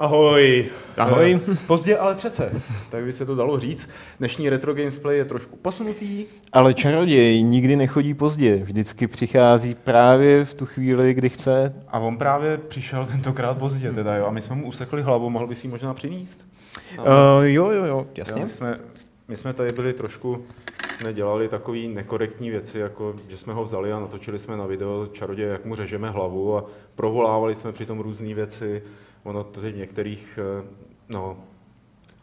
Ahoj. Ahoj. Eh, Pozdě, ale přece, tak by se to dalo říct. Dnešní retro gamesplay je trošku posunutý. Ale čaroděj nikdy nechodí pozdě, vždycky přichází právě v tu chvíli, kdy chce. A on právě přišel tentokrát pozdě, teda jo, a my jsme mu usekli hlavu, mohl by si ji možná přinést? Uh, jo, jo, jo, jasně. Jo, my, jsme, my jsme tady byli trošku, jsme dělali takové nekorektní věci, jako že jsme ho vzali a natočili jsme na video čaroděje, jak mu řežeme hlavu a provolávali jsme přitom různé věci. Ono to teď v některých, eh, no,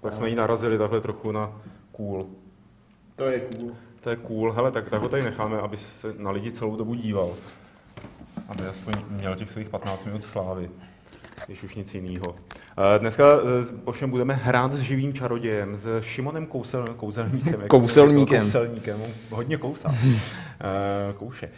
tak jsme jí narazili takhle trochu na cool. To je cool. To je cool. Hele, tak, tak ho tady necháme, aby se na lidi celou dobu díval. Aby aspoň měl těch svých 15 minut slávy, když už nic jiného. Dneska eh, ovšem budeme hrát s živým čarodějem, s Šimonem Kousel, Kouzelníkem. Kouselníkem. Kouselníkem, on hodně kousá. Eh, Kouše.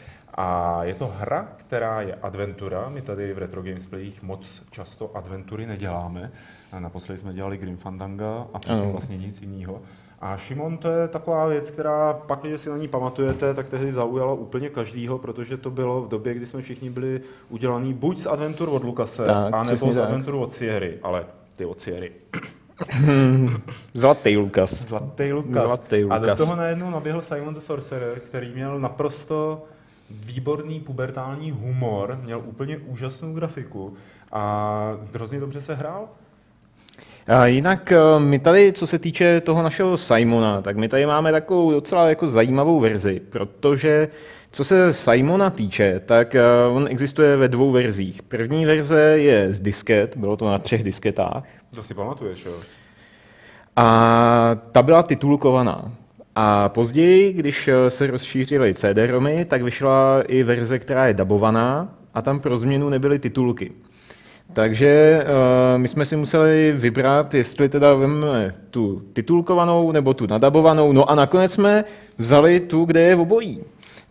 A je to hra, která je adventura. My tady v Retro Gamesplayích moc často adventury neděláme. Naposledy jsme dělali Grim Fandanga a předtím Ano. vlastně nic jiného. A Šimon to je taková věc, která pak, když si na ní pamatujete, tak tehdy zaujala úplně každýho, protože to bylo v době, kdy jsme všichni byli udělaný buď z adventur od Lukase, Tak, a nebo přesně z tak. adventur od Sierry, ale ty od Sierry. Zlatý Lukas. Zlatý Lukas. Zlatý A do Lukas. toho najednou naběhl Simon the Sorcerer, který měl naprosto výborný pubertální humor, měl úplně úžasnou grafiku a hrozně dobře se hrál. A jinak eh, my tady, co se týče toho našeho Simona, tak my tady máme takovou docela jako zajímavou verzi, protože co se Simona týče, tak eh, on existuje ve dvou verzích. První verze je z disket, bylo to na třech disketách, To si pamatuješ, jo? a ta byla titulkovaná. A později, když eh, se rozšířily CD-romy, tak vyšla i verze, která je dabovaná a tam pro změnu nebyly titulky. Takže uh, my jsme si museli vybrat, jestli teda vezmeme tu titulkovanou nebo tu nadabovanou, no a nakonec jsme vzali tu, kde je obojí.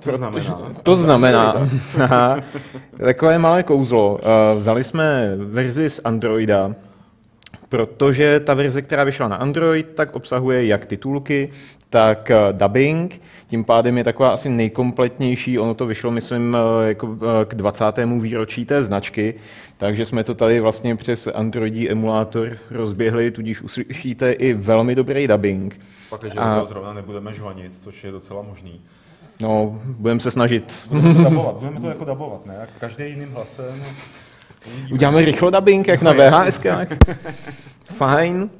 To znamená? To znamená, aha, takové malé kouzlo. Eh, Vzali jsme verzi z Androida, protože ta verze, která vyšla na Android, tak obsahuje jak titulky, tak eh, dubbing, tím pádem je taková asi nejkompletnější, ono to vyšlo, myslím, eh, jako eh, k 20. výročí té značky, takže jsme to tady vlastně přes Androidí emulátor rozběhli, tudíž uslyšíte i velmi dobrý dubbing. Pak, když A- to zrovna nebudeme žvanit, což je docela možný. No, budeme se snažit. Budeme to dabovat, budeme to jako dabovat, ne? Každý jiným hlasem. Uděláme rychlo dubbing, jak na No, jasně. VHSkách. Fajn.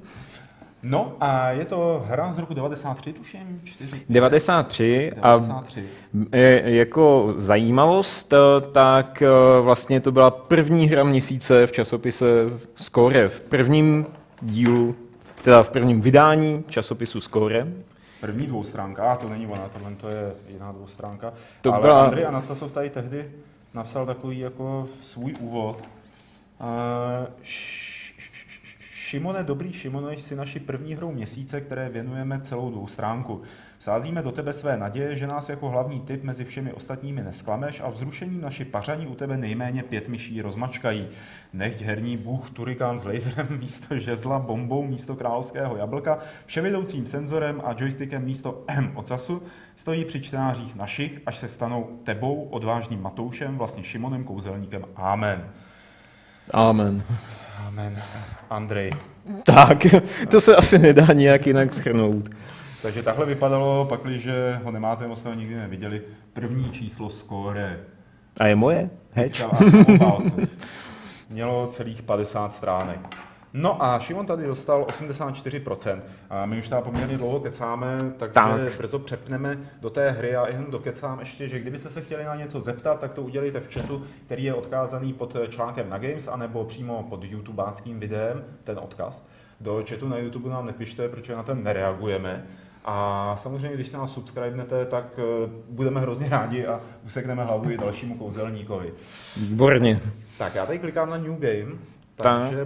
No a je to hra z roku 93, tuším? 4, 93 a 93. e, jako zajímavost, tak e, vlastně to byla první hra měsíce v časopise Score, v prvním dílu, teda v prvním vydání časopisu Score. První dvoustránka, a to není ona, tohle to je jiná dvoustránka. To Ale byla- Andrej Anastasov tady tehdy napsal takový jako svůj úvod. Šimone, dobrý Šimone, jsi naši první hrou měsíce, které věnujeme celou dvoustránku. Sázíme do tebe své naděje, že nás jako hlavní typ mezi všemi ostatními nesklameš a vzrušením naši pařaní u tebe nejméně pět myší rozmačkají. Nechť herní bůh Turikán s laserem místo žezla, bombou místo královského jablka, vševědoucím senzorem a joystickem místo ehem ocasu stojí při čtenářích našich, až se stanou tebou, odvážným Matoušem, vlastně Šimonem Kouzelníkem. Amen. Amen. Amen. Andrej. Tak, to se asi nedá nějak jinak schrnout. Takže takhle vypadalo, pakliže ho nemáte, moc jste ho nikdy neviděli, první číslo skóre. A je moje? Válcev. Mělo celých 50 stránek. No a Šimon tady dostal 84%. A my už tam poměrně dlouho kecáme, takže Tak. tak. brzo přepneme do té hry a jen dokecám ještě, že kdybyste se chtěli na něco zeptat, tak to udělejte v chatu, který je odkázaný pod článkem na Games, anebo přímo pod YouTubeáckým videem, ten odkaz. Do chatu na YouTube nám nepište, protože na ten nereagujeme. A samozřejmě, když se nás subscribenete, tak eh, budeme hrozně rádi a usekneme hlavu i dalšímu kouzelníkovi. Výborně. Tak já tady klikám na New Game, Tak. takže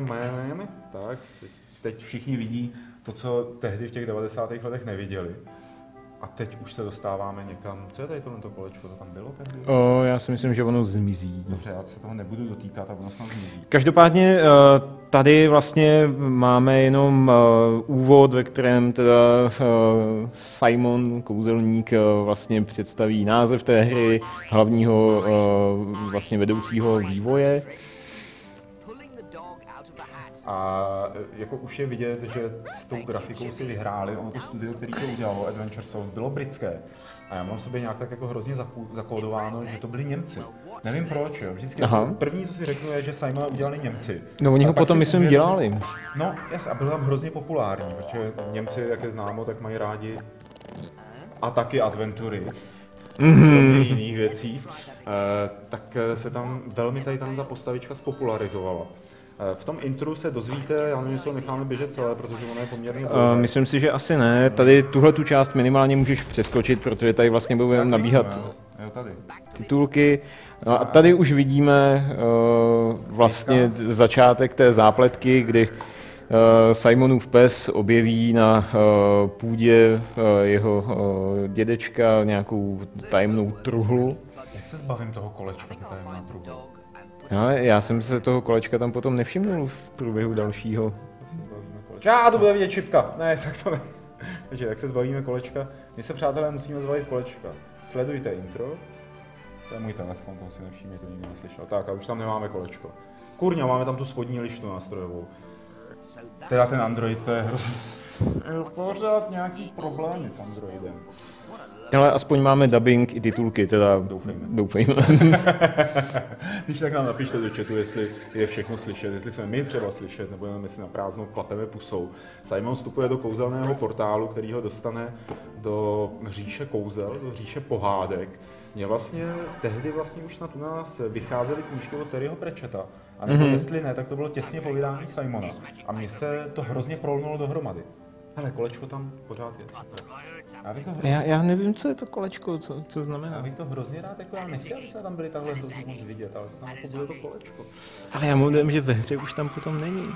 tak, teď- teď všichni vidí to, co tehdy v těch 90. letech neviděli. A teď už se dostáváme někam. Co je tady tohle kolečko? To tam bylo tehdy? O, já si myslím, že ono zmizí. Dobře, já se toho nebudu dotýkat a ono snad zmizí. Každopádně eh, tady vlastně máme jenom eh, úvod, ve kterém teda eh, Simon Kouzelník vlastně představí název té hry, hlavního vlastně vedoucího vývoje. A jako už je vidět, že s tou grafikou si vyhráli, ono to studio, který to udělalo, Adventure Soft, bylo britské. A já mám sobě nějak tak jako hrozně zakódováno, že to byli Němci. Nevím proč, jo. Vždycky Aha. první, co si řeknu, je, že Simona udělali Němci. No oni ho potom, myslím, uvědomili... dělali. No, jas, a byl tam hrozně populární, protože Němci, jak je známo, tak mají rádi a taky adventury. Mm-hmm. jiných věcí, e, tak se tam velmi tady tam ta postavička spopularizovala. Eh, v tom intru se dozvíte, já nevím, jestli ho necháme běžet celé, protože ono je poměrně Uh, myslím si, že asi ne. Tady tuhle tu část minimálně můžeš přeskočit, protože tady vlastně budeme nabíhat jo, tady. titulky. No a tady už vidíme uh, vlastně začátek té zápletky, kdy uh, Simonův pes objeví na uh, půdě uh, jeho uh, dědečka nějakou tajemnou truhlu. Jak se zbavím toho kolečka, ty tajemná truhla? No, já jsem se toho kolečka tam potom nevšiml v průběhu dalšího. Já to bude vidět čipka. Ne, tak to ne. Takže jak se zbavíme kolečka? My se, přátelé, musíme zbavit kolečka. Sledujte intro. To je můj telefon, to si nevšimně, to nikdo neslyšel. Tak a už tam nemáme kolečko. Kurňa, máme tam tu spodní lištu nástrojovou. Teda ten Android, to je hrozný. Pořád nějaký problémy s Androidem. Ale aspoň máme dubbing i titulky, teda doufejme. doufejme. Když tak nám napište do chatu, jestli je všechno slyšet, jestli jsme my třeba slyšet, nebo jenom jestli na prázdnou klapeme pusou. Simon vstupuje do kouzelného portálu, který ho dostane do říše kouzel, do říše pohádek. Mě vlastně tehdy vlastně už snad u nás vycházely knížky od Terryho Prečeta. A nebo mm-hmm. jestli ne, tak to bylo těsně po vydání Simona. A mně se to hrozně prolnulo dohromady. Hele, kolečko tam pořád je. Já, bych to hrozně... já, já nevím, co je to kolečko, co, co znamená. Já bych to hrozně rád, jako já nechci, aby se tam byli takhle hrozně moc vidět, ale tam jako bylo to kolečko. Ale já mluvím, že ve hře už tam potom není.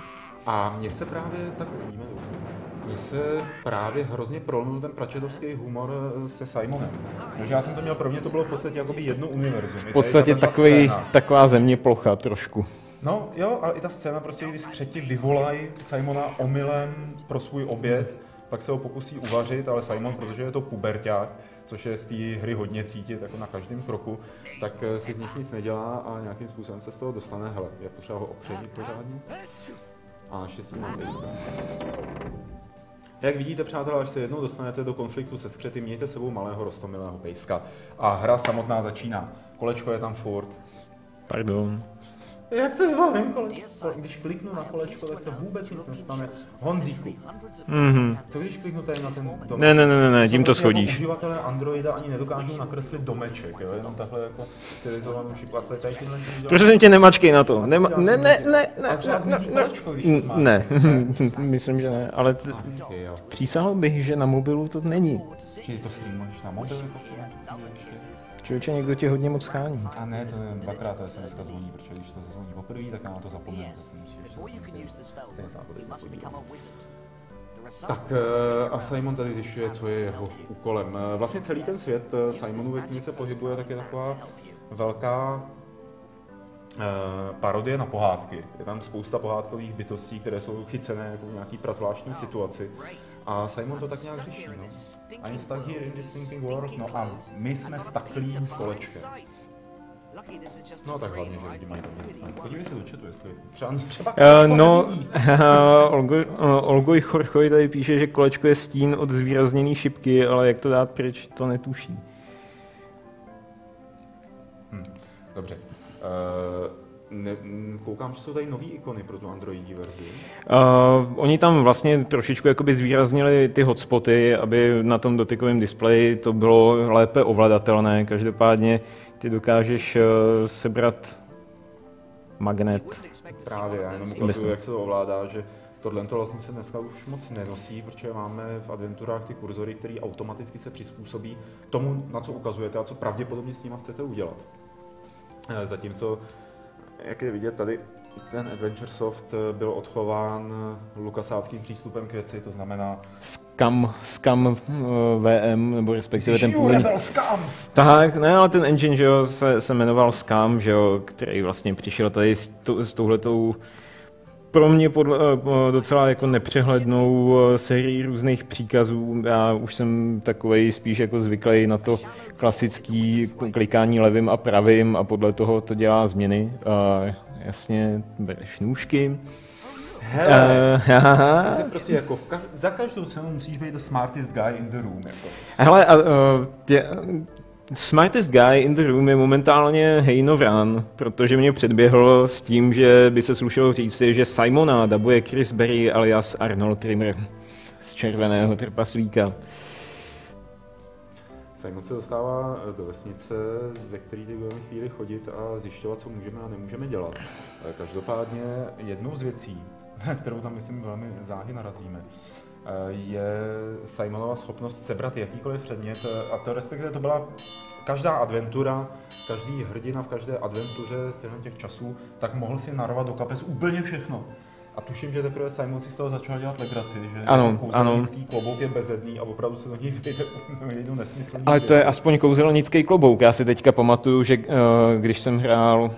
A mně se právě tak uvidíme, mně se právě hrozně prolnul ten pračetovský humor eh, se Simonem. Takže já jsem to měl, pro mě to bylo v podstatě jakoby jedno univerzum. V podstatě takový, taková země plocha trošku. No jo, ale i ta scéna prostě, kdy skřeti vyvolají Simona omylem pro svůj oběd, pak se ho pokusí uvařit, ale Simon, protože je to puberták, což je z té hry hodně cítit jako na každém kroku, tak eh, si z nich nic nedělá a nějakým způsobem se z toho dostane. Hele, je potřeba ho opředit pořádně. A naštěstí mám pejska. Jak vidíte, přátelé, až se jednou dostanete do konfliktu se skřety, mějte sebou malého rostomilého pejska. A hra samotná začíná. Kolečko je tam furt. Pardon. Jak se zbavím kolečko? Když kliknu na kolečko, tak se vůbec nic nestane. Honzíku. Mm-hmm. Co když kliknu tady na ten domeček? Ne, ne, ne, ne, tím to schodíš. Jako uživatelé Androida ani nedokážou nakreslit domeček, jo? jenom takhle jako stylizovanou šipace. Tady tímhle Prosím tě, nemačkej na to. Nema, ne, ne, ne, ne, ne, ne, ne, myslím, že ne, ale t- přísahal bych, že na mobilu to není. Čili to streamuješ na mobilu? Člověče, někdo tě hodně moc schání. A ne, to je dvakrát se dneska zvoní, protože když to zvoní poprvé, tak já na to zapomenu. Tak eh, a Simon tady zjišťuje, co je jeho úkolem. Eh, vlastně celý ten svět eh, Simonu, ve kterém se pohybuje, tak je taková velká parodie na pohádky. Je tam spousta pohádkových bytostí, které jsou chycené jako v nějaký prazvláštní situaci. A Simon to tak nějak řeší. No. I'm stuck here in this thinking world. No a my jsme staklým společkem. No tak hlavně, že lidi mají to Podívej se do chatu, jestli třeba, třeba uh, No, Olgoj, uh, Olgoj Chorchoj tady píše, že kolečko je stín od zvýrazněné šipky, ale jak to dát pryč, to netuší. Hm, dobře. Uh, ne, koukám, že jsou tady nové ikony pro tu Androidí verzi. Uh, oni tam vlastně trošičku jakoby zvýraznili ty hotspoty, aby na tom dotykovém displeji to bylo lépe ovladatelné. Každopádně ty dokážeš uh, sebrat magnet. Právě, já jenom ukazuju, jak se to ovládá, že tohle to vlastně se dneska už moc nenosí, protože máme v adventurách ty kurzory, které automaticky se přizpůsobí tomu, na co ukazujete a co pravděpodobně s nimi chcete udělat. Eh, zatímco, jak je vidět tady, ten Adventure Soft eh, byl odchován eh, lukasáckým přístupem k věci, to znamená... Scam, Scam VM, nebo respektive ten původní... Scam! Tak, ne, ale ten engine, že jo, se, se jmenoval Scam, že jo, který vlastně přišel tady s, to, s touhletou pro mě podle, eh, docela jako nepřehlednou eh, sérii různých příkazů. Já už jsem takový spíš jako zvyklý na to klasický klikání levým a pravým a podle toho to dělá změny. Jasně, bereš nůžky, Hele, Uh, aha. ty prostě jako ka- za každou cenu musíš být the smartest guy in the room. Jako. Hele, a, uh, tě, smartest guy in the room je momentálně Heino Vran, protože mě předběhl s tím, že by se slušelo říci, že Simona dabuje Chris Berry alias Arnold Trimmer z červeného trpaslíka. Simon se dostává do vesnice, ve které teď budeme chvíli chodit a zjišťovat, co můžeme a nemůžeme dělat. Eh, Každopádně jednou z věcí, na kterou tam myslím velmi záhy narazíme, eh, je Simonova schopnost sebrat jakýkoliv předmět eh, a to respektive to byla každá adventura, každý hrdina v každé adventuře z těch časů, tak mohl si narvat do kapes úplně všechno. A tuším, že teprve Simon si z toho začal dělat legraci, že Ano, kouzelnický klobouk je bezedný a opravdu se do něj vejde jednou nesmyslný Ale to je aspoň kouzelnický klobouk. Já si teďka pamatuju, že uh, když jsem hrál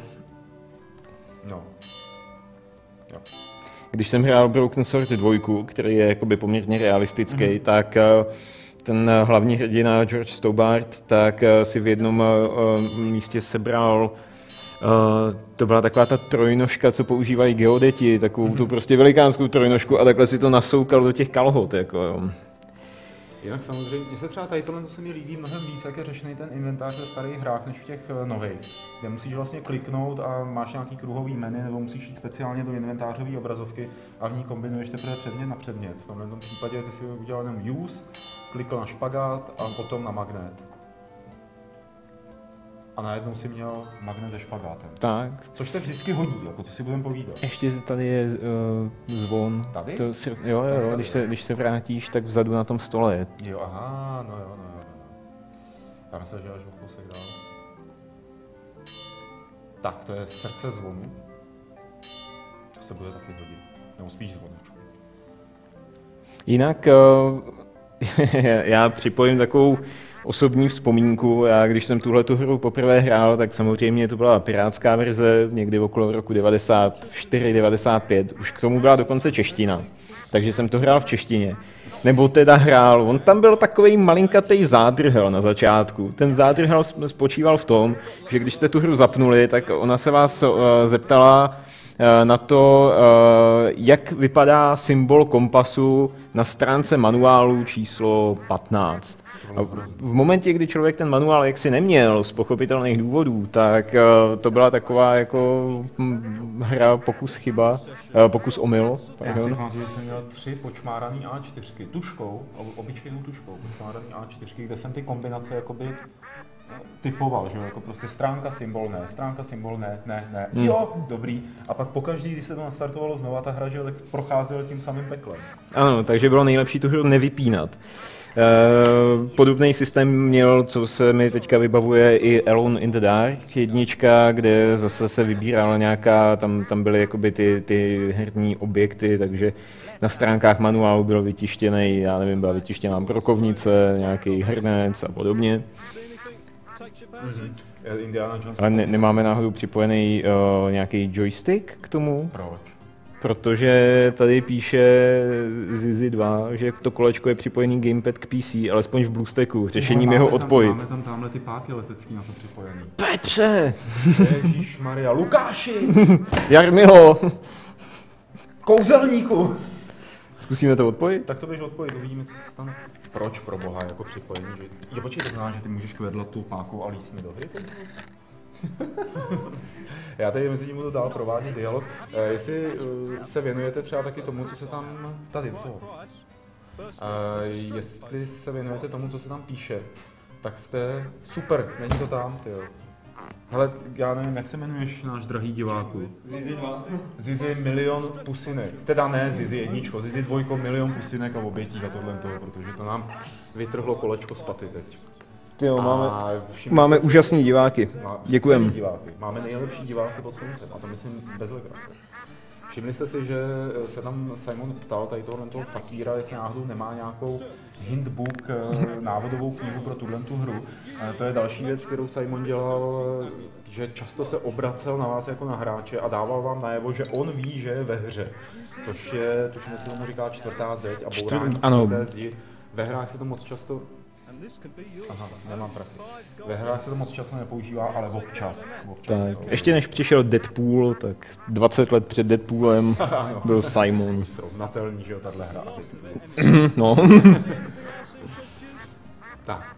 když jsem hrál Broken Sword 2, který je jakoby poměrně realistický, mm-hmm. tak eh, ten hlavní hrdina George Stobart, tak eh, si v jednom eh, místě sebral Uh, to byla taková ta trojnožka, co používají geodeti, takovou tu prostě velikánskou trojnožku a takhle si to nasoukal do těch kalhot. Jako, jo. Jinak samozřejmě, mně se třeba tady tohle to se mi líbí mnohem víc, jak je řešený ten inventář ve starých hrách, než v těch eh, nových, kde musíš vlastně kliknout a máš nějaký kruhový menu, nebo musíš jít speciálně do inventářové obrazovky a v ní kombinuješ teprve předmět na předmět. V tomhle tom případě ty si udělal jenom use, klikl na špagát a potom na magnet. A najednou si měl magnet se špagátem. Tak, Což se vždycky hodí, jako co si budeme povídat. ještě tady je uh, zvon. Tady? To, si- jo, jo, jo, když se, když se vrátíš, tak vzadu na tom stole je. Jo, aha, no jo, no jo, no jo. Já myslel, že až o kousek dál. Tak, to je srdce zvonu. To se bude taky hodit. Nebo spíš zvonečku. Jinak uh, já připojím takovou osobní vzpomínku. Já když jsem tuhle tu hru poprvé hrál, tak samozřejmě to byla pirátská verze, někdy okolo roku 94-95. Už k tomu byla dokonce čeština. Takže jsem to hrál v češtině. Nebo teda hrál, on tam byl takový malinkatý zádrhel na začátku. Ten zádrhel sp- spočíval v tom, že když jste tu hru zapnuli, tak ona se vás uh, zeptala eh, na to, eh, jak vypadá symbol kompasu na stránce manuálu číslo 15. A v momentě, kdy člověk ten manuál jaksi neměl z pochopitelných důvodů, tak eh, to byla taková jako hm, hra pokus chyba, eh, pokus omyl. Já si Pardon. pamatuju, že jsem měl tři počmáraný A4, tuškou, ob- obyčejnou tuškou, počmáraný A4, kde jsem ty kombinace jakoby eh, typoval, že jo, jako prostě stránka, symbol, ne, stránka, symbol, ne, ne, ne, Hmm. jo, dobrý. A pak pokaždý, když se to nastartovalo znova, ta hra, že jo, tak procházel tím samým peklem. Ano, takže bylo nejlepší tu hru nevypínat. Eh, Podobný systém měl, co se mi teďka vybavuje, i Alone in the Dark, jednička, kde zase se vybírala nějaká, tam, tam byly jakoby ty, ty herní objekty, takže na stránkách manuálu byl vytištěný, já nevím, byla vytištěná brokovnice, nějaký hrnec a podobně. Indiana Jones. Ale ne, nemáme náhodou připojený uh, nějaký joystick k tomu, Proč? Protože tady píše Zizi 2, že to kolečko je připojený gamepad k PC, alespoň v BlueStacku, řešením jeho odpojit. Máme tam tamhle ty páky letecký na to připojený. Petře! Ježíš Maria, Lukáši! Jarmilo! Kouzelníku! Zkusíme to odpojit? Tak to běž odpověď, uvidíme, co se stane. Proč pro boha jako připojení? Že... Jo, počkej, to znamená, že ty můžeš kvedlat tu páku a líst mi do hry? Já tady mezi budu dál provádět dialog. Eh, jestli eh, se věnujete třeba taky tomu, co se tam... Tady, to. Eh, jestli se věnujete tomu, co se tam píše, tak jste super, není to tam, ty jo. Hele, já nevím, jak se jmenuješ náš drahý diváku? Zizi 2. Zizi milion pusinek. Teda ne Zizi jedničko, Zizi dvojko milion pusinek a obětí za tohle toho, protože to nám vytrhlo kolečko z paty teď. Jo, A všimli máme si- úžasný diváky. Má- Děkujem. skvělý Diváky. Máme nejlepší diváky pod sluncem, a to myslím bez legrace. Všimli jste si, že se tam Simon ptal tady tohle toho fakíra, jestli náhodou nemá nějakou hintbook, eh, návodovou knihu pro tuhle tu hru. Eh, To je další věc, kterou Simon dělal, eh, že často se obracel na vás jako na hráče a dával vám najevo, že on ví, že je ve hře. Což je, tuším, se tomu říká čtvrtá zeď a bourání ano. čtvrté zdi. Ve hrách se to moc často Aha, nemám prachy. Ve hrách se to moc často nepoužívá, ale občas. občas Tak, jo. ještě než přišel Deadpool, tak 20 let před Deadpoolem byl Simon. Srovnatelný, že jo, tahle hra. a No, Tak.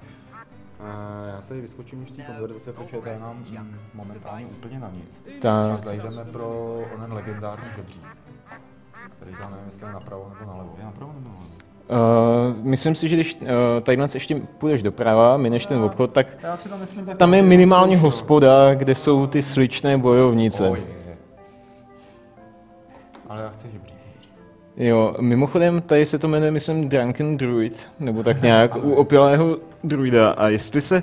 Já tady vyskočím už z té konverzace, protože to je nám momentálně úplně na nic. A tak, zajdeme pro onen legendární žebřík. Tady tam nevím, jestli je napravo nebo nalevo. Je napravo nebo nalevo? Uh, myslím si, že když uh, tadyhle ještě půjdeš doprava, mineš ten obchod, tak Já si to myslím tak. tam je minimálně hospoda, kde jsou ty sličné bojovnice. Oh, je. Ale já chci žebřík. Jo, mimochodem, tady se to jmenuje, myslím, Drunken Druid, nebo tak nějak, u opilého druida. A jestli se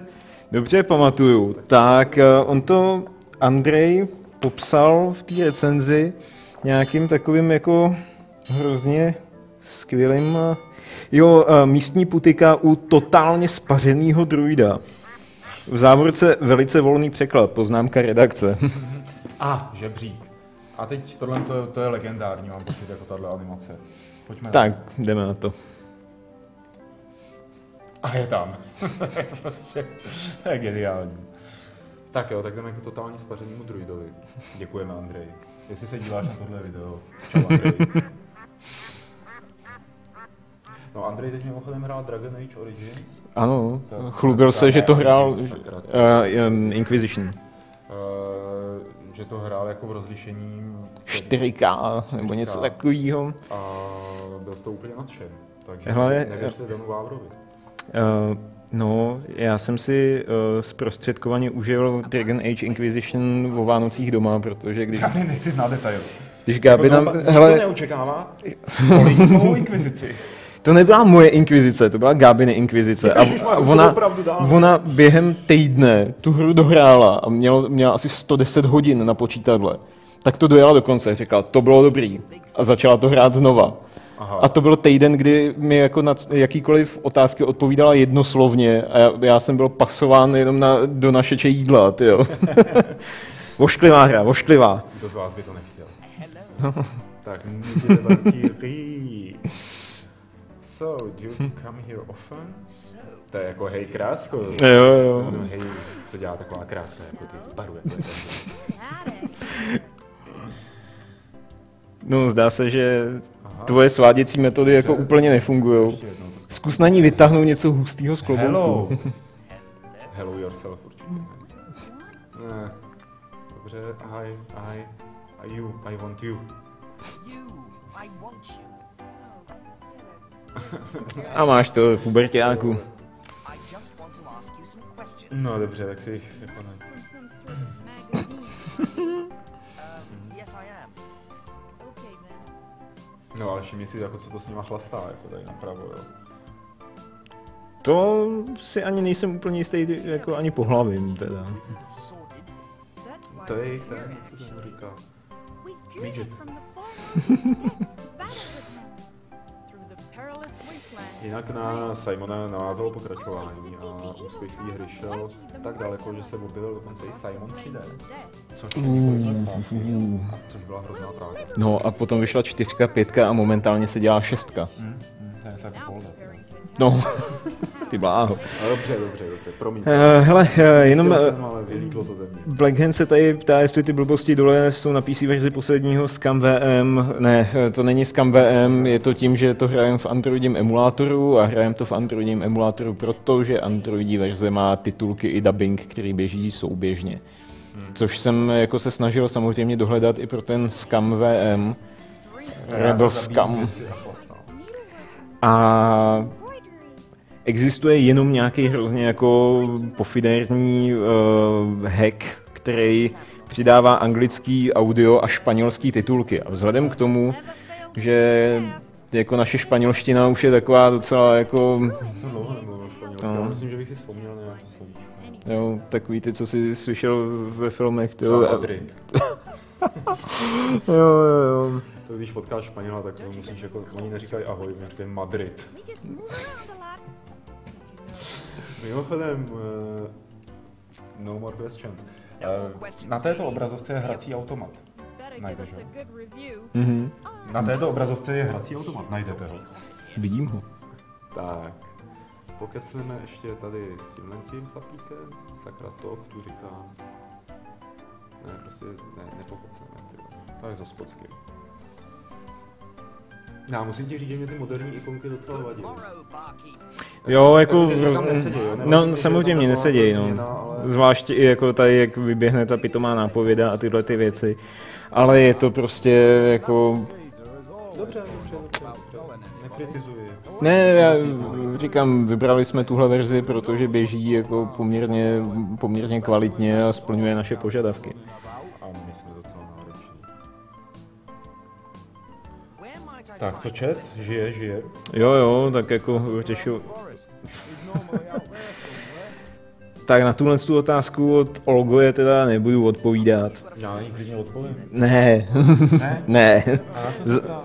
dobře pamatuju, tak eh, on to Andrej popsal v té recenzi nějakým takovým jako hrozně skvělým... eh, Jo, eh, místní putika u totálně spařeného druida. V závorce velice volný překlad, poznámka redakce. A, žebřík. A teď tohle to, to je legendární, mám pocit, jako tahle animace. Pojďme tak, jdeme na to. A je tam. Prostě, to je geniální. Tak jo, tak jdeme k totálně spařenému druidovi. Děkujeme, Andrej. Jestli se díváš na tohle video. Čau, Andrej. No, Andrej teď mimochodem hrál Dragon Age Origins. Ano, chlubil se, že to hrál uh, um, Inquisition. Uh, že to hrál jako v rozlišení 4K nebo něco 4K. takového. a byl z toho úplně nadšen. Takže Hele, nevěřte Danu Vávrovi. Uh, no, já jsem si uh, zprostředkovaně užil Dragon Age Inquisition o Vánocích doma, protože když, Já nechci znát detail. když Gabi nám... Nikdo Hele, neočekává inkvizici. To nebyla moje inkvizice, to byla Gabiny inkvizice. A, ona, ona během týdne tu hru dohrála a měla, měla asi 110 hodin na počítadle. Tak to dojela do konce, řekla, to bylo dobrý. A začala to hrát znova. Aha. A to byl týden, kdy mi jako na jakýkoliv otázky odpovídala jednoslovně a já, já jsem byl pasován jenom na, do našeče jídla, tyjo. vošklivá hra, vošklivá. Kdo z vás by to nechtěl? tak, Nikita Valkyrie. So, do you come here often? To je jako hej krásko. Jo, jo. No, hej, co dělá taková kráska jako ty v baru. Jako. No, zdá se, že Aha. tvoje sváděcí metody jako Dobře. úplně nefungují. Zkus. Zkus na ní vytáhnout něco hustého z klobouku. Hello. Hello yourself určitě. Ne. ne. Dobře, I, I, I you, I want you. You, I want you. A máš to, to questions. No dobře, tak si jako. Okay then. No ale všimni si, jako co to s nima chlastá, jako tady napravo, jo. To si ani nejsem úplně jistý, jako ani pohlavím teda. To je jejich here, ten, co tomu říká. Midget. Jinak na Simona navázalo pokračování a úspěch té hry šel tak daleko, že se objevil dokonce i Simon 3D, což zpátky, což byla hrozná pravda. No a potom vyšla čtyřka, pětka a momentálně se dělá šestka. Hmm, hmm, to je jako. No, ty bláho. No, dobře, dobře, dobře, promiň. Uh, hele, uh, jenom jsem, ale to Hand se tady ptá, jestli ty blbosti dole jsou na PC verzi posledního Scam VM. Ne, eh, to není Scam VM, je to tím, že to hrajeme v Androidím emulátoru a hrajeme to v Androidím emulátoru, protože Androidí verze má titulky i dubbing, který běží souběžně. Což jsem jako se snažil samozřejmě dohledat i pro ten Scam VM. Rebel Scam. A existuje jenom nějaký hrozně jako pofidérní uh, hack, který přidává anglický audio a španělský titulky. A vzhledem k tomu, že jako naše španělština už je taková docela jako, Jsem dlouho nemluvil španělsky, No. myslím, že bych si vzpomněl na nějaký slovíčko. jo, takový ty, co jsi slyšel ve filmech. Ty, Třeba jo, Madrid. jo, jo, jo. To když potkáš Španěla, tak musíš jako, oni neříkají ahoj, oni říkají Madrid. Mimochodem, uh, no more questions. Uh, na této obrazovce je hrací automat. Najdeš ho. Mhm. Na této obrazovce je hrací automat, najdete ho. Vidím ho. Tak. pokecneme ještě tady s tímhle tím chlapíkem. Sakra to, tu říkám. Ne, prostě ne, nepokecneme. Tak z hospodským. Já musím ti říct, že mě ty moderní ikonky docela vadí. Jo, jako, Jakože, že tam nesedějí, jo, nevadí mi, no samozřejmě nesedějí, no. změna, ale- Zvláště i jako tady, jak vyběhne ta pitomá nápověda a tyhle ty věci. Ale je to prostě jako... Dobře, dobře. Nekritizuji. Ne, já říkám, vybrali jsme tuhle verzi, protože běží jako poměrně, poměrně kvalitně a splňuje naše požadavky. A my jsme docela. Tak, co čet? Žije, žije. Jo, jo, tak jako těšu. Tak na tuhle tu otázku od Olgoje teda nebudu odpovídat. Já na ní klidně odpovím. Ne, Ne? ne, A na co se ptá?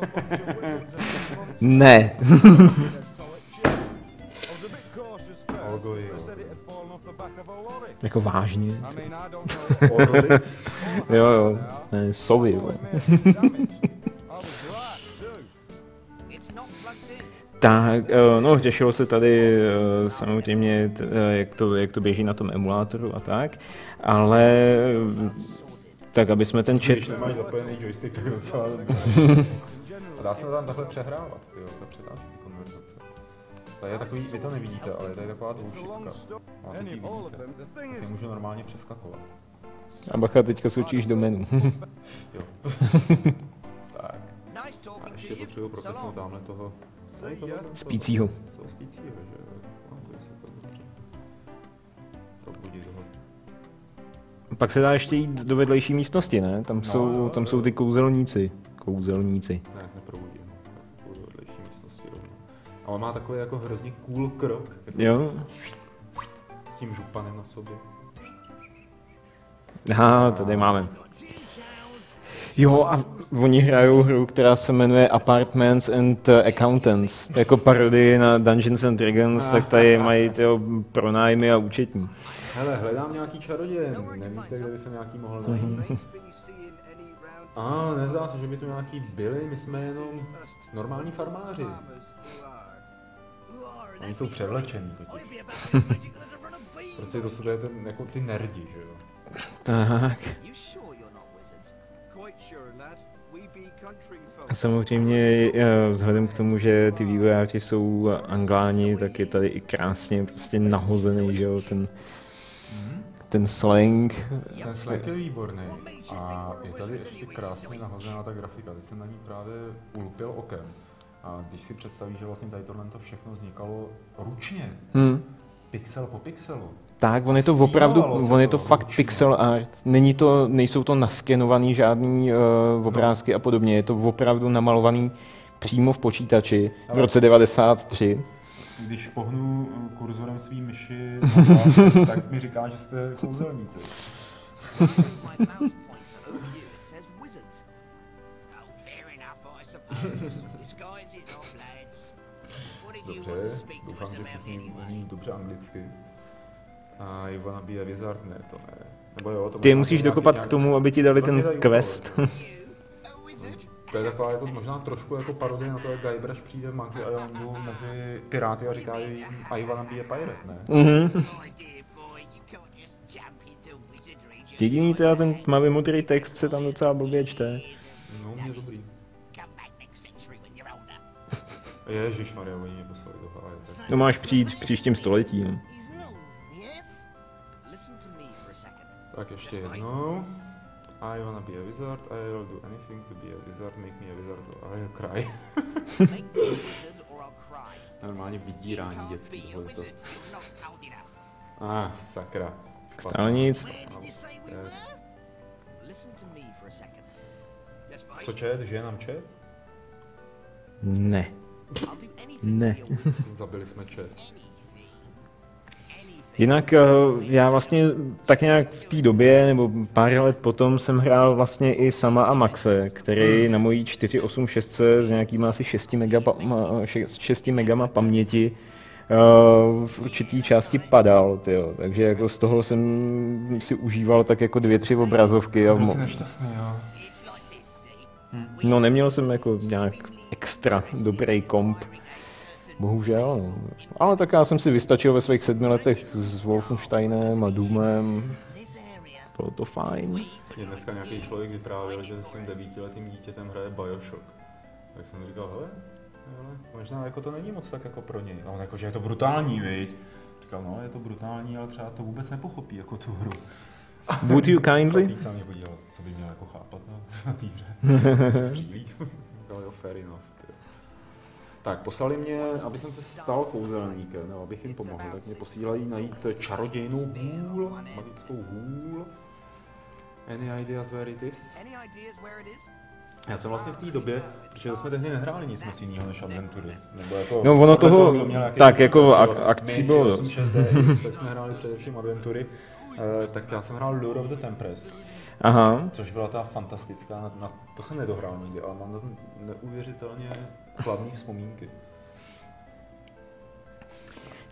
ne. Olgoj. Jako vážně. Jo, jo, ne, sovy, Tak, eh, no, řešilo se tady eh, samozřejmě, eh, jak to, jak to běží na tom emulátoru a tak, ale tak, aby jsme ten chat... Když nemáš zapojený joystick, tak docela A dá se to tam takhle přehrávat, jo, ta přetáčí ty konverzace. Tady je takový, vy to nevidíte, ale tady je taková dvoušipka. A teď ji vidíte. Tak je můžu normálně přeskakovat. A bacha, teďka součíš do menu. Jo. tak. A ještě potřebuji prokesnout tamhle toho. Spícího. Z toho spícího, že. No. Pak se dá ještě jít do vedlejší místnosti, ne? Tam jsou, tam jsou ty kouzelníci. Kouzelníci. Ne. Tak půjdu do vedlejší místnosti rovnou. Ale má takový jako hrozně cool krok. Jako Jo? S tím županem na sobě. Aha, tady máme. Jo, a oni hrajou hru, která se jmenuje Apartments and Accountants. Jako parodii na Dungeons and Dragons, tak tady mají tyjo, pronájmy a účetní. Hele, hledám nějaký čaroděje. Nevíte, kde by se nějaký mohl najít? A, nezdá se, že by tu nějaký byli, my jsme jenom normální farmáři. Oni jsou převlečení totiž. Prostě to jsou jako ty nerdi, že jo. Tak. A samozřejmě eh, vzhledem k tomu, že ty vývojáři jsou angláni, tak je tady i krásně prostě nahozený, že jo, ten, ten slang. Ten Slack je výborný. A je tady ještě krásně nahozená ta grafika. Ty jsem na ní právě ulpil okem. A když si představíš, že vlastně tady tohle to všechno vznikalo ručně, Hm. pixel po pixelu. Tak, on je to opravdu, se on je to fakt pixel art. Není to, nejsou to naskenovaný žádný uh, obrázky a podobně, je to opravdu namalovaný přímo v počítači v Ale- roce 93. Když pohnu kurzorem svý myši, vás, tak mi říká, že jste kouzelníci. Dobře, doufám, že všichni umí dobře anglicky. A you wanna be a wizard? Ne, to ne. Nebo jo, to Ty musíš nějaký- dokopat k nějaký- tomu, aby ti dali To ten quest. To je taková jako možná trošku jako parodie na to, jak Guybrush přijde v Monkey Islandu mezi piráty a říká jim I wanna be a pirate, ne? Mhm. Just Jediný teda ten tmavý modrý text se tam docela blbě čte. No, mě dobrý. Ježíš Maria, oni mě poslali do tak. To máš přijít v příštím století. No. Tak ještě jednou. I wanna be a wizard, I will do anything to be a wizard, make me a wizard, or I'll cry. Normálně vydírání dětský old enough. Ah, sakra. Stále nic. Eh, to. Co čet? Žije nám čet? Ne. Ne. to. Zabili jsme čet. Jinak eh, já vlastně tak nějak v té době, nebo pár let potom jsem hrál vlastně i sama a Maxe, který na mojí 486 s nějakýma asi 6 mega, 6 megama paměti eh, v určitý části padal, tyjo. takže jako z toho jsem si užíval tak jako dvě, tři obrazovky. A mo- nešťastný, jo. No neměl jsem jako nějak extra dobrý komp. Bohužel, no. Ale tak já jsem si vystačil ve svých sedmi letech s Wolfensteinem a Doomem. Bylo to fajn. Mě dneska nějaký člověk vyprávěl, že s tím devítiletým dítětem hraje Bioshock. Tak jsem říkal, hele, hele, možná jako to není moc tak jako pro něj. A on jako, že je to brutální, viď? Říkal, no, je to brutální, ale třeba to vůbec nepochopí jako tu hru. Would you kindly? Chlapík se mě podíval, co by měl jako chápat na, na té hře. Se střílí. Říkal, jo, fair enough. Tak, poslali mě, aby jsem se stal kouzelníkem, nebo abych jim pomohl, tak mě posílají najít čarodějnou hůl, magickou hůl. Any ideas where it is? Já jsem vlastně v té době, protože jsme tehdy nehráli nic moc jiného než adventury. Nebo jako, No, ono toho- tak, jako ak- akcí bylo dost. 8, 6 DX, tak jsme hráli především adventury. Eh, tak já jsem hrál Lure of the Tempress, Aha. což byla ta fantastická, na, na, to jsem nedohrál nikdy, ale mám na to neuvěřitelně kladné vzpomínky.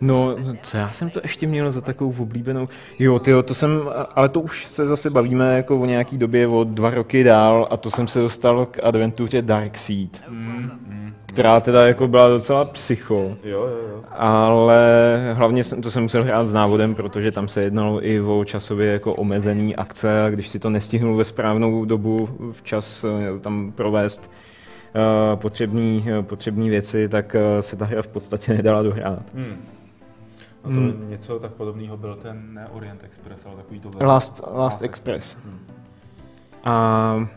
No, co já jsem to ještě měl za takovou oblíbenou... Jo, tyjo, to jsem, ale to už se zase bavíme jako o nějaký době o dva roky dál a to jsem se dostal k adventuře Darkseid, která teda jako byla docela psycho. Jo, jo, jo. Ale hlavně jsem, to jsem musel hrát s návodem, protože tam se jednalo i o časově jako omezený akce a když si to nestihnul ve správnou dobu včas eh, tam provést potřební, uh, potřební věci, tak uh, se ta hra v podstatě nedala dohrát. Hmm. A to Hmm. něco tak podobného byl ten ne Orient Express, ale takový to... Last, Last Express. A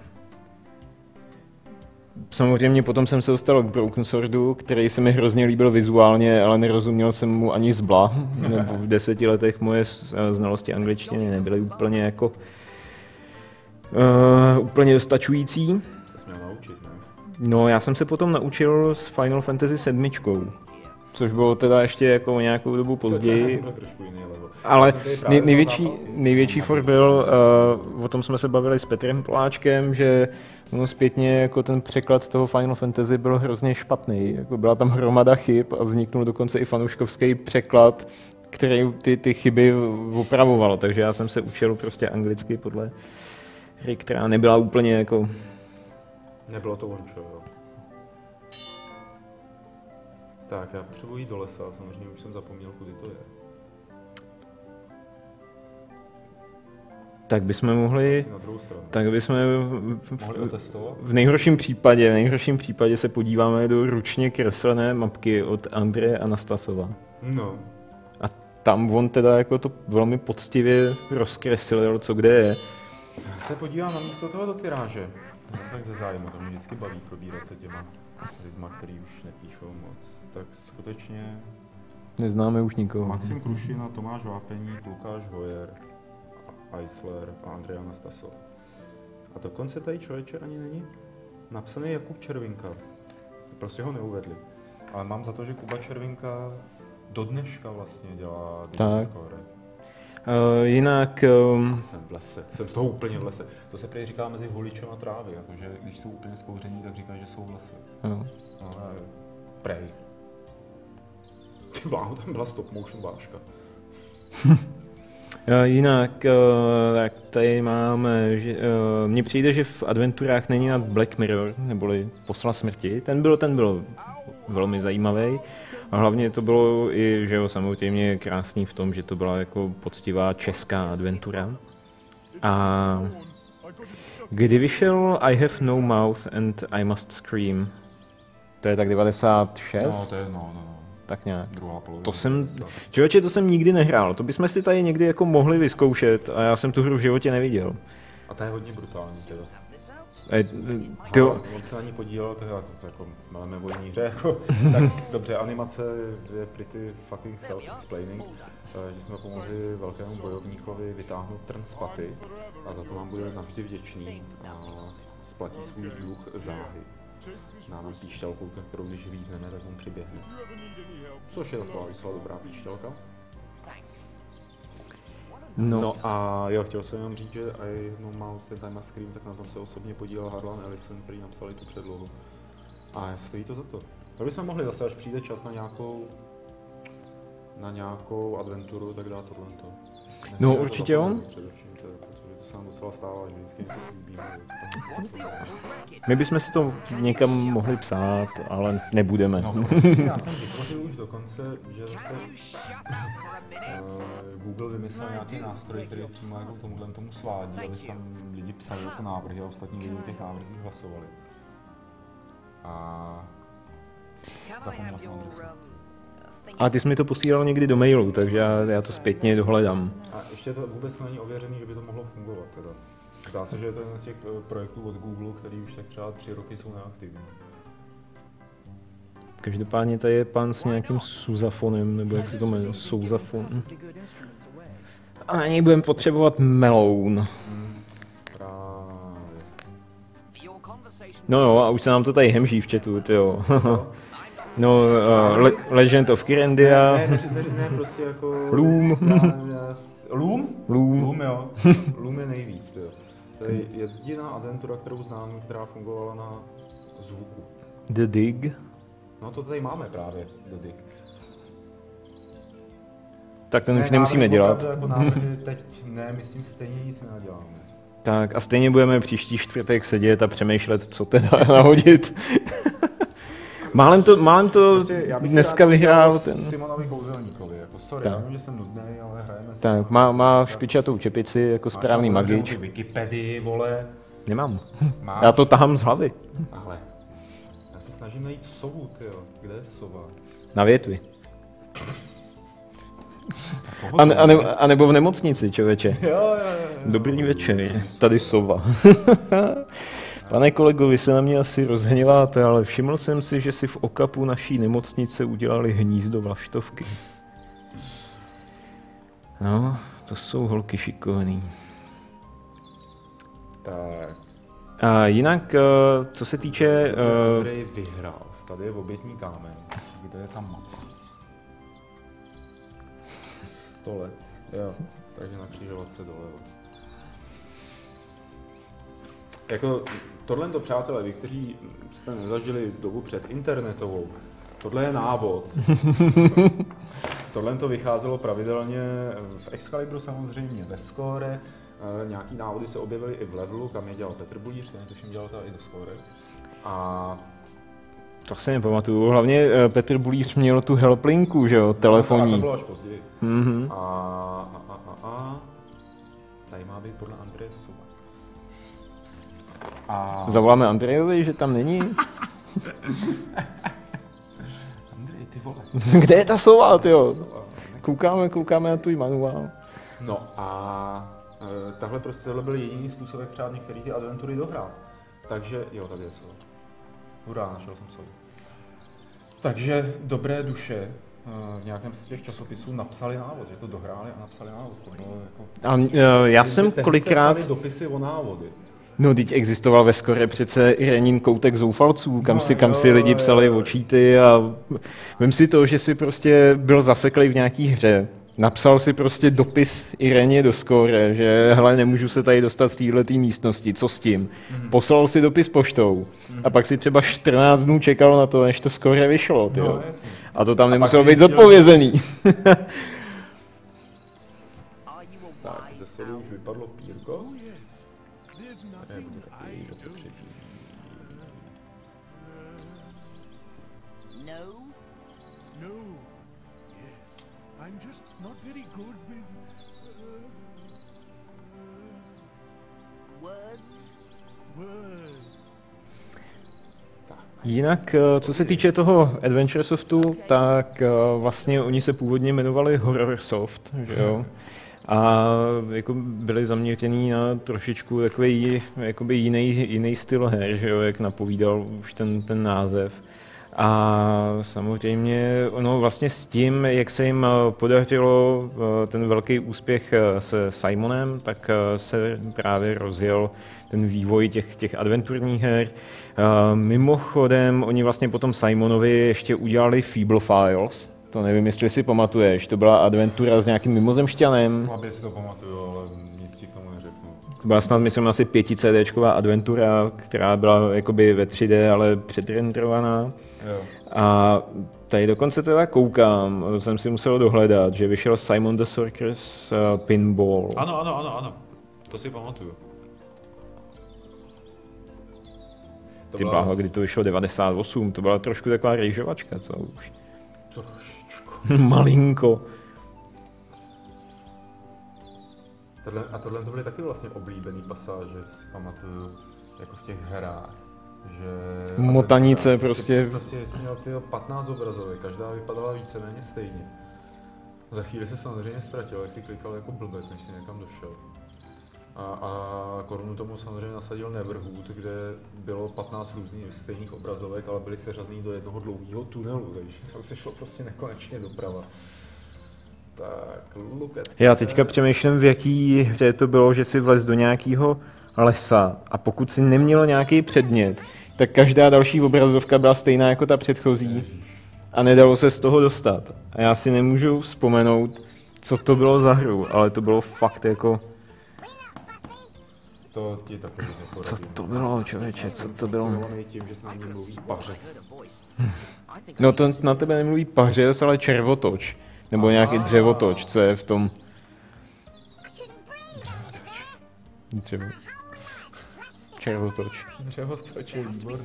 samozřejmě potom jsem se dostal k Broken Swordu, který se mi hrozně líbil vizuálně, ale nerozuměl jsem mu ani zbla. Nebo v deseti letech moje znalosti angličtiny nebyly úplně jako uh, úplně dostačující. To jsi měl naučit, ne? No, já jsem se potom naučil s Final Fantasy 7, což bylo teda ještě jako nějakou dobu později. Level. Ale nej, největší, největší for byl, uh, o tom jsme se bavili s Petrem Poláčkem, že no, zpětně jako ten překlad toho Final Fantasy byl hrozně špatný. Jako byla tam hromada chyb a vzniknul dokonce i fanouškovský překlad, který ty, ty chyby opravoval. Takže já jsem se učil prostě anglicky podle hry, která nebyla úplně jako... Nebylo to ončo, jo. Tak, já potřebuji jít do lesa, samozřejmě už jsem zapomněl, kudy to je. Tak bychom mohli... Tak bychom Mohli otestovat? v nejhorším případě, v nejhorším případě se podíváme do ručně kreslené mapky od Andreje Anastasova. No. A tam on teda jako to velmi poctivě rozkreslil, co kde je. Já se podívám na místo toho do tyráže. No, tak ze zájmu, to mě vždycky baví probírat se těma lidma, který už nepíšou moc. Tak skutečně Neznáme už nikoho. Maxim Krušina, Tomáš Vápení, Lukáš Hojer, Eisler a Andrej Anastasov. A dokonce tady člověče ani není napsaný Jakub Červinka. Prostě ho neuvedli. Ale mám za to, že Kuba Červinka do dneška vlastně dělá Tak. Score. Uh, jinak, um, Jsem v lese, jsem z toho úplně v lese. To se prý říká mezi holičem a trávy, jakože když jsou úplně zkouření, tak říká, že jsou v lese. no. Ale prej. Ty bláho, tam byla stop motion váška. Uh, jinak, uh, tak tady máme, že, mně přijde, že v adventurách není nad Black Mirror, neboli Posla smrti. Ten byl, ten byl velmi zajímavý. A hlavně to bylo i, že jo, samozřejmě krásný v tom, že to byla jako poctivá česká adventura. A kdy vyšel I have no mouth and I must scream? To je tak 96? No, to je, no, no, no. Tak nějak. Druhá polovina. To jsem, člověče, to jsem nikdy nehrál, to bychom si tady někdy jako mohli vyzkoušet a já jsem tu hru v životě neviděl. A to je hodně brutální teda. E, ty, on se na ní podílel, je jako, máme vojní hře, jako, tak dobře, animace je pretty fucking self-explaining, eh, že jsme pomohli velkému bojovníkovi vytáhnout trn z paty a za to vám bude navždy vděčný a splatí svůj dluh záhy. Dá nám kterou když vízneme, tak on přiběhne. Což je taková docela dobrá píšťalka. No, No a jo, chtěl jsem jenom říct, že I no Mouth ten Time a Scream, tak na tom se osobně podílel Harlan Ellison, který napsali tu předlohu. A stojí to za to. To bychom mohli zase, až přijde čas na nějakou na nějakou adventuru, tak dát tohle. No, určitě jo. Především to, to se nám docela stává, že vždycky něco slíbíme. My bychom si to někam mohli psát, ale nebudeme. No, prostě já jsem vytvořil už dokonce, že zase a eh, Google vymyslel nějaký nástroj, který přímo jako k tomuhle tomu svádí, aby tam lidi psali jako návrhy a ostatní lidi o těch návrzích hlasovali. A Zapomněl jsem adresu. um? Ale ty jsi mi to posílal někdy do mailu, takže já, já to zpětně dohledám. A ještě to vůbec není ověřený, že by to mohlo fungovat teda. Zdá se, že je to jeden z těch eh, projektů od Google, který už tak třeba tři roky jsou neaktivní. Každopádně tady je pan s nějakým suzafonem, nebo jak se to jmenuje, souzafon. A na něj budeme potřebovat meloun. No jo, a už se nám to tady hemží v chatu, tyjo. No, uh, Le- Legend of Kyrandia, Ne, ne, ne, ne, prostě jako... Loom. Loom? Loom. Loom, jo. Loom je nejvíc, jo. To je jediná agentura, kterou znám, která fungovala na zvuku. The Dig. No to tady máme právě, The Dick. Tak ten už Ne, nemusíme návrh dělat. Jako návrhy teď ne, myslím, stejně nic nenaděláme. Tak a stejně budeme příští čtvrtek sedět a přemýšlet, co teda nahodit. Málem to, málem to Prostě já bych si dneska vyhrál ten... Simonovi Kouzelníkovi, jako sorry, Tak. já vím, že jsem nudný, ale hrajeme si. Tak, má, má špičatou čepici jako Máš správný magič. ty Wikipedii, vole. Nemám. Máš? Já to tahám z hlavy. Ale já se snažím najít sovu, tyjo. Kde je sova? Na větvi. A, ne, a, ne, a nebo v nemocnici, člověče. Jo, jo, jo, jo. Dobrý večer, tady sova. Pane kolego, vy se na mě asi rozhněváte, ale všiml jsem si, že si v okapu naší nemocnice udělali hnízdo vlaštovky. No, to jsou holky šikovný. Tak. A jinak, eh, co se týče... eh, Andrej vyhrál. Tady je obětní kámen. Kde je tam mapa? Stolec. Jo. Takže na křižovatce doleva. Jako tohle to přátelé, vy, kteří jste nezažili dobu před internetovou, tohle je návod. tohle to vycházelo pravidelně v Excalibru samozřejmě, ve Score, Eh, nějaký návody se objevily i v levelu, kam je dělal Petr Bulíř, ten tuším dělal i do Score. A To si nepamatuju. Hlavně eh, Petr Bulíř měl tu helplinku, že jo, A to telefonní. bylo až později. Mhm. A, a, a, a, a, tady má být podle Andreje. A Zavoláme Andrejovi, že tam není. Andrej, ty vole. Kde je ta sova, tyjo? Sova. Koukáme, koukáme na tvůj manuál. No a e, tahle prostě tohle byl jediný způsob, jak třeba některé ty adventury dohrát. Takže, jo, tady je Sova. Hurá, našel jsem Sovu. Takže dobré duše e, v nějakém z těch časopisů napsali návod, že to dohráli a napsali návod. To bylo jako... A eh, já jsem se kolikrát... dopisy o návody. No, teď existoval ve skore přece i Renin koutek zoufalců, kam, No, si, kam jo, si lidi jo, psali jo. očíty a vím si to, že si prostě byl zaseklý v nějaký hře. Napsal si prostě dopis Ireně do skore, že hele, nemůžu se tady dostat z této místnosti, co s tím? Mhm. Poslal si dopis poštou a pak si třeba 14 dnů čekal na to, než to skore vyšlo. Tyjo. No. A to tam pak nemuselo být zodpovězený. Jinak, eh, co se týče toho Adventure Softu, tak eh, vlastně oni se původně jmenovali Horror Soft, že jo? A jako byli zaměření na trošičku takový jakoby jiný, jiný styl her, že jo, jak napovídal už ten, ten název. A samozřejmě, ono vlastně s tím, jak se jim eh, podařilo ten velký úspěch se Simonem, tak se právě rozjel ten vývoj těch, těch adventurních her. Eh, Mimochodem, oni vlastně potom Simonovi ještě udělali Feeble Files, to nevím, jestli si pamatuješ, to byla adventura s nějakým mimozemšťanem. Slabě si to pamatuju, ale nic ti k tomu neřeknu. To byla snad, myslím, asi 5 CDčková adventura, která byla jakoby ve 3D, ale předrenderovaná. Jo. A tady dokonce teda koukám, jsem si musel dohledat, že vyšel Simon the Sorcerer's uh, Pinball. Ano, ano, ano, ano. To si pamatuju. To Ty bláho, kdy to vyšlo 98, to byla trošku taková rejžovačka, co už. Trošičku. Malinko. Tohle, a tohle to byly taky vlastně oblíbený pasáže, co si pamatuju, jako v těch hrách. Že Motanice hra prostě. Prostě jsi měl ty 15 obrazovek, každá vypadala víceméně stejně. Za chvíli se samozřejmě ztratil, jak si klikal jako blbec, než si někam došel. A, a korunu tomu samozřejmě nasadil Neverhood, kde bylo 15 různých stejných obrazovek, ale byly seřazeny do jednoho dlouhého tunelu, takže tam se šlo prostě nekonečně doprava. Tak, look at Já teďka přemýšlím, v jaký hře to bylo, že si vlez do nějakého lesa a pokud si nemělo nějaký předmět, tak každá další obrazovka byla stejná jako ta předchozí a nedalo se z toho dostat. A já si nemůžu vzpomenout, co to bylo za hru, ale to bylo fakt jako... To ti taky Co to bylo, člověče, co to bylo? Tím, že s námi mluví pařes. No to na tebe nemluví pařez, ale červotoč. Nebo nějaký dřevotoč, co je v tom... Dřevo... Červotoč. Dřevotoč je výborný.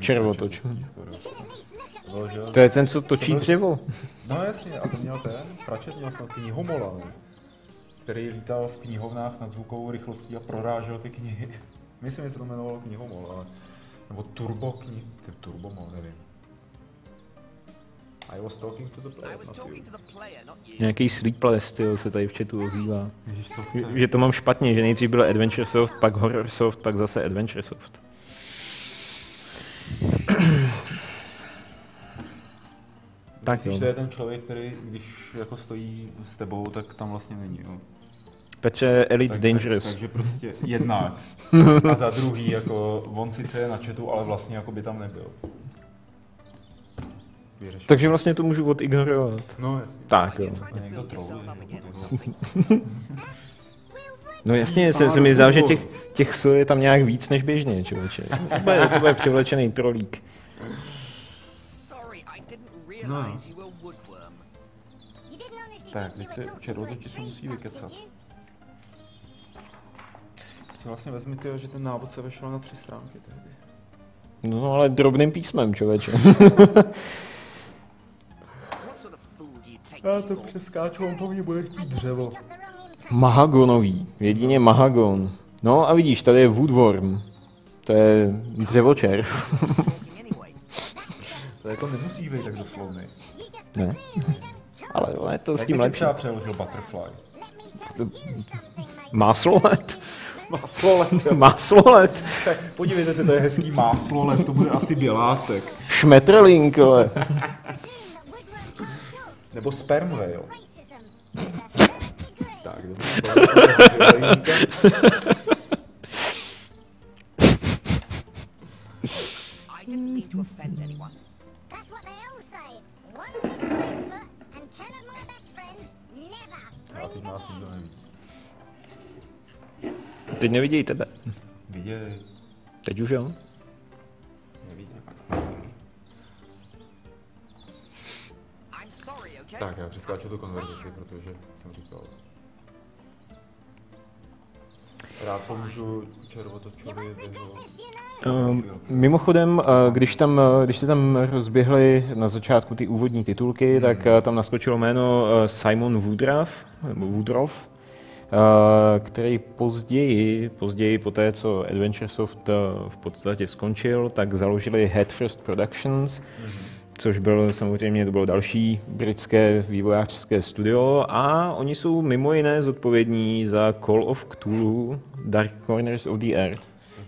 Červotoč. To je ten, co točí dřevo. No jasně, a to měl ten, Pračet měl snad knihomola, ne? Který lítal v knihovnách nad zvukovou rychlostí a prorážel ty knihy. Myslím, že se to jmenovalo knihomol, ale... Nebo turbo knih... Ty turbomol, nevím. I was talking to the player, not you. Nějaký sleepless styl se tady v chatu ozývá. Ježiš, to Že- chce. Že to mám špatně, že nejdřív byl Adventure Soft, pak Horror Soft, pak zase Adventure Soft. Tak Myslíš, to je ten člověk, který, když jako stojí s tebou, tak tam vlastně není, jo? Petře, Elite Tak- Dangerous. Tak, takže prostě jednak. A za druhý, jako on sice je na chatu, ale vlastně jako by tam nebyl. Vyřešil. Takže vlastně to můžu odignorovat. No jasně. Tak jo. A někdo trolluje, že jo? No jasně, se, se mi zdá, že těch, těch sil je tam nějak víc než běžně, člověče. To bude, to bude převlečený trolík. Woodworm. Tak, teď se červotoči se musí vykecat. Si vlastně vezmi ty, že ten návod se vešel na tři stránky tehdy. No ale drobným písmem, člověče. Já to přeskáču, on po mně bude chtít dřevo. Mahagonový, jedině Mahagon. No a vidíš, tady je Woodworm. To je dřevočer. To jako nemusí být tak doslovný. ne? Ale ale to s Jak tím lepší. třeba přeložil butterfly? Máslolet? Máslolet. Máslolet? Tak podívejte se, to je hezký máslolet, to bude asi bělásek. Šmetrlink, ale. Nebo sperm whale. Tak, dobře. Teď nevidějí tebe. Viděli, Teď už jo. neviděli. Tak, já přeskáču tu konverzaci, protože jsem říkal. Rád pomůžu červotočovi. Um, mimochodem, eh, když, tam, eh, když se tam rozběhly na začátku ty úvodní titulky, tak eh, tam naskočilo jméno Simon Woodruff, nebo Woodruff, který později, později po té, co Adventure Soft eh, v podstatě skončil, tak založili Head First Productions, což byl samozřejmě to bylo další britské vývojářské studio a oni jsou mimo jiné zodpovědní za Call of Cthulhu Dark Corners of the Earth.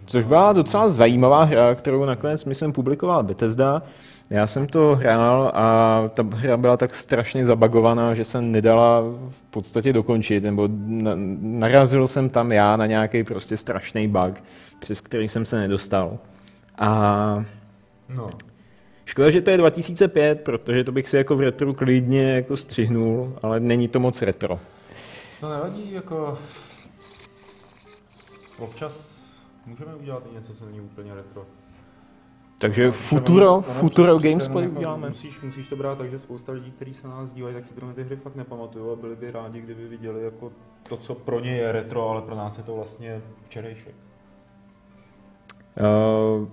Což byla docela zajímavá hra, kterou nakonec, myslím, publikovala Bethesda. Já jsem to hrál a ta hra byla tak strašně zabagovaná, že se nedala v podstatě dokončit, nebo na- narazil jsem tam já na nějaký prostě strašný bug, přes který jsem se nedostal. A No, Škoda, že to je 2005, protože to bych si jako v retro klidně jako střihnul, ale není to moc retro. to nevadí, jako... Občas můžeme udělat i něco, co není úplně retro. Takže Futuro, Ono Futuro Gamesplay uděláme. Musíš, musíš to brát tak, že spousta lidí, kteří se na nás dívají, tak si tyhle ty hry fakt nepamatují a byli by rádi, kdyby viděli jako to, co pro ně je retro, ale pro nás je to vlastně včerejšek. Uh,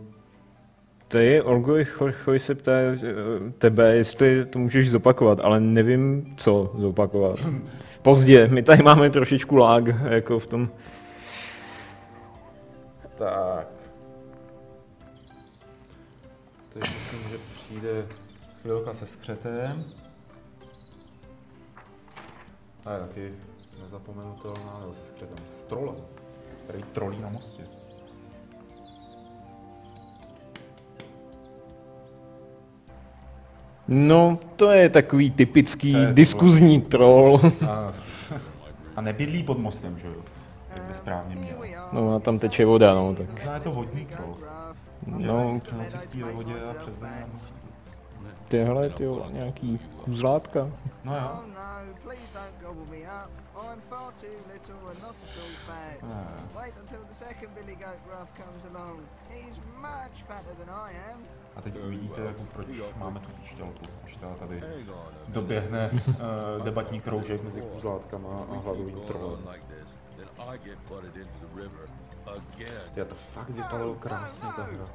Tady Olgoj Chorchoj se ptá eh, tebe, jestli to můžeš zopakovat, ale nevím, co zopakovat. Pozdě, my tady máme trošičku lag, jako v tom. Tak. Přijde chvilka se skřetem. A je taky nezapomenutelná, nebo se skřetem, s trolem, který trolí na mostě. No, to je takový typický To je to. diskuzní troll. A, a nebydlí pod mostem, že jo? Jak by správně měl. No a tam teče voda, no, tak. Možná je to vodní troll. No, Přes noci spí ve vodě a přes den na mostu. Tyhle, ty nějaký kuzlátka. No jo. A teď uvidíte, jako proč máme tu pišťalku, až ta tady doběhne uh, debatní kroužek mezi kuzlátkama a hladovým trolem. Já to fakt vypadalo krásně ta hra.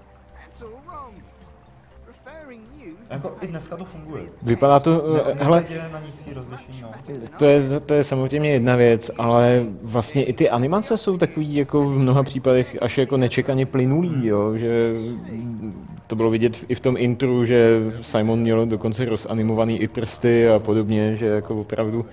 Jako i dneska to funguje. Vypadá to, Ne, eh, hele, nehledě na nízký rozlišení, no. To je, to je samozřejmě jedna věc, ale vlastně i ty animace jsou takový jako v mnoha případech až jako nečekaně plynulý, jo? že to bylo vidět i v tom intru, že Simon měl dokonce rozanimovaný i prsty a podobně, že jako opravdu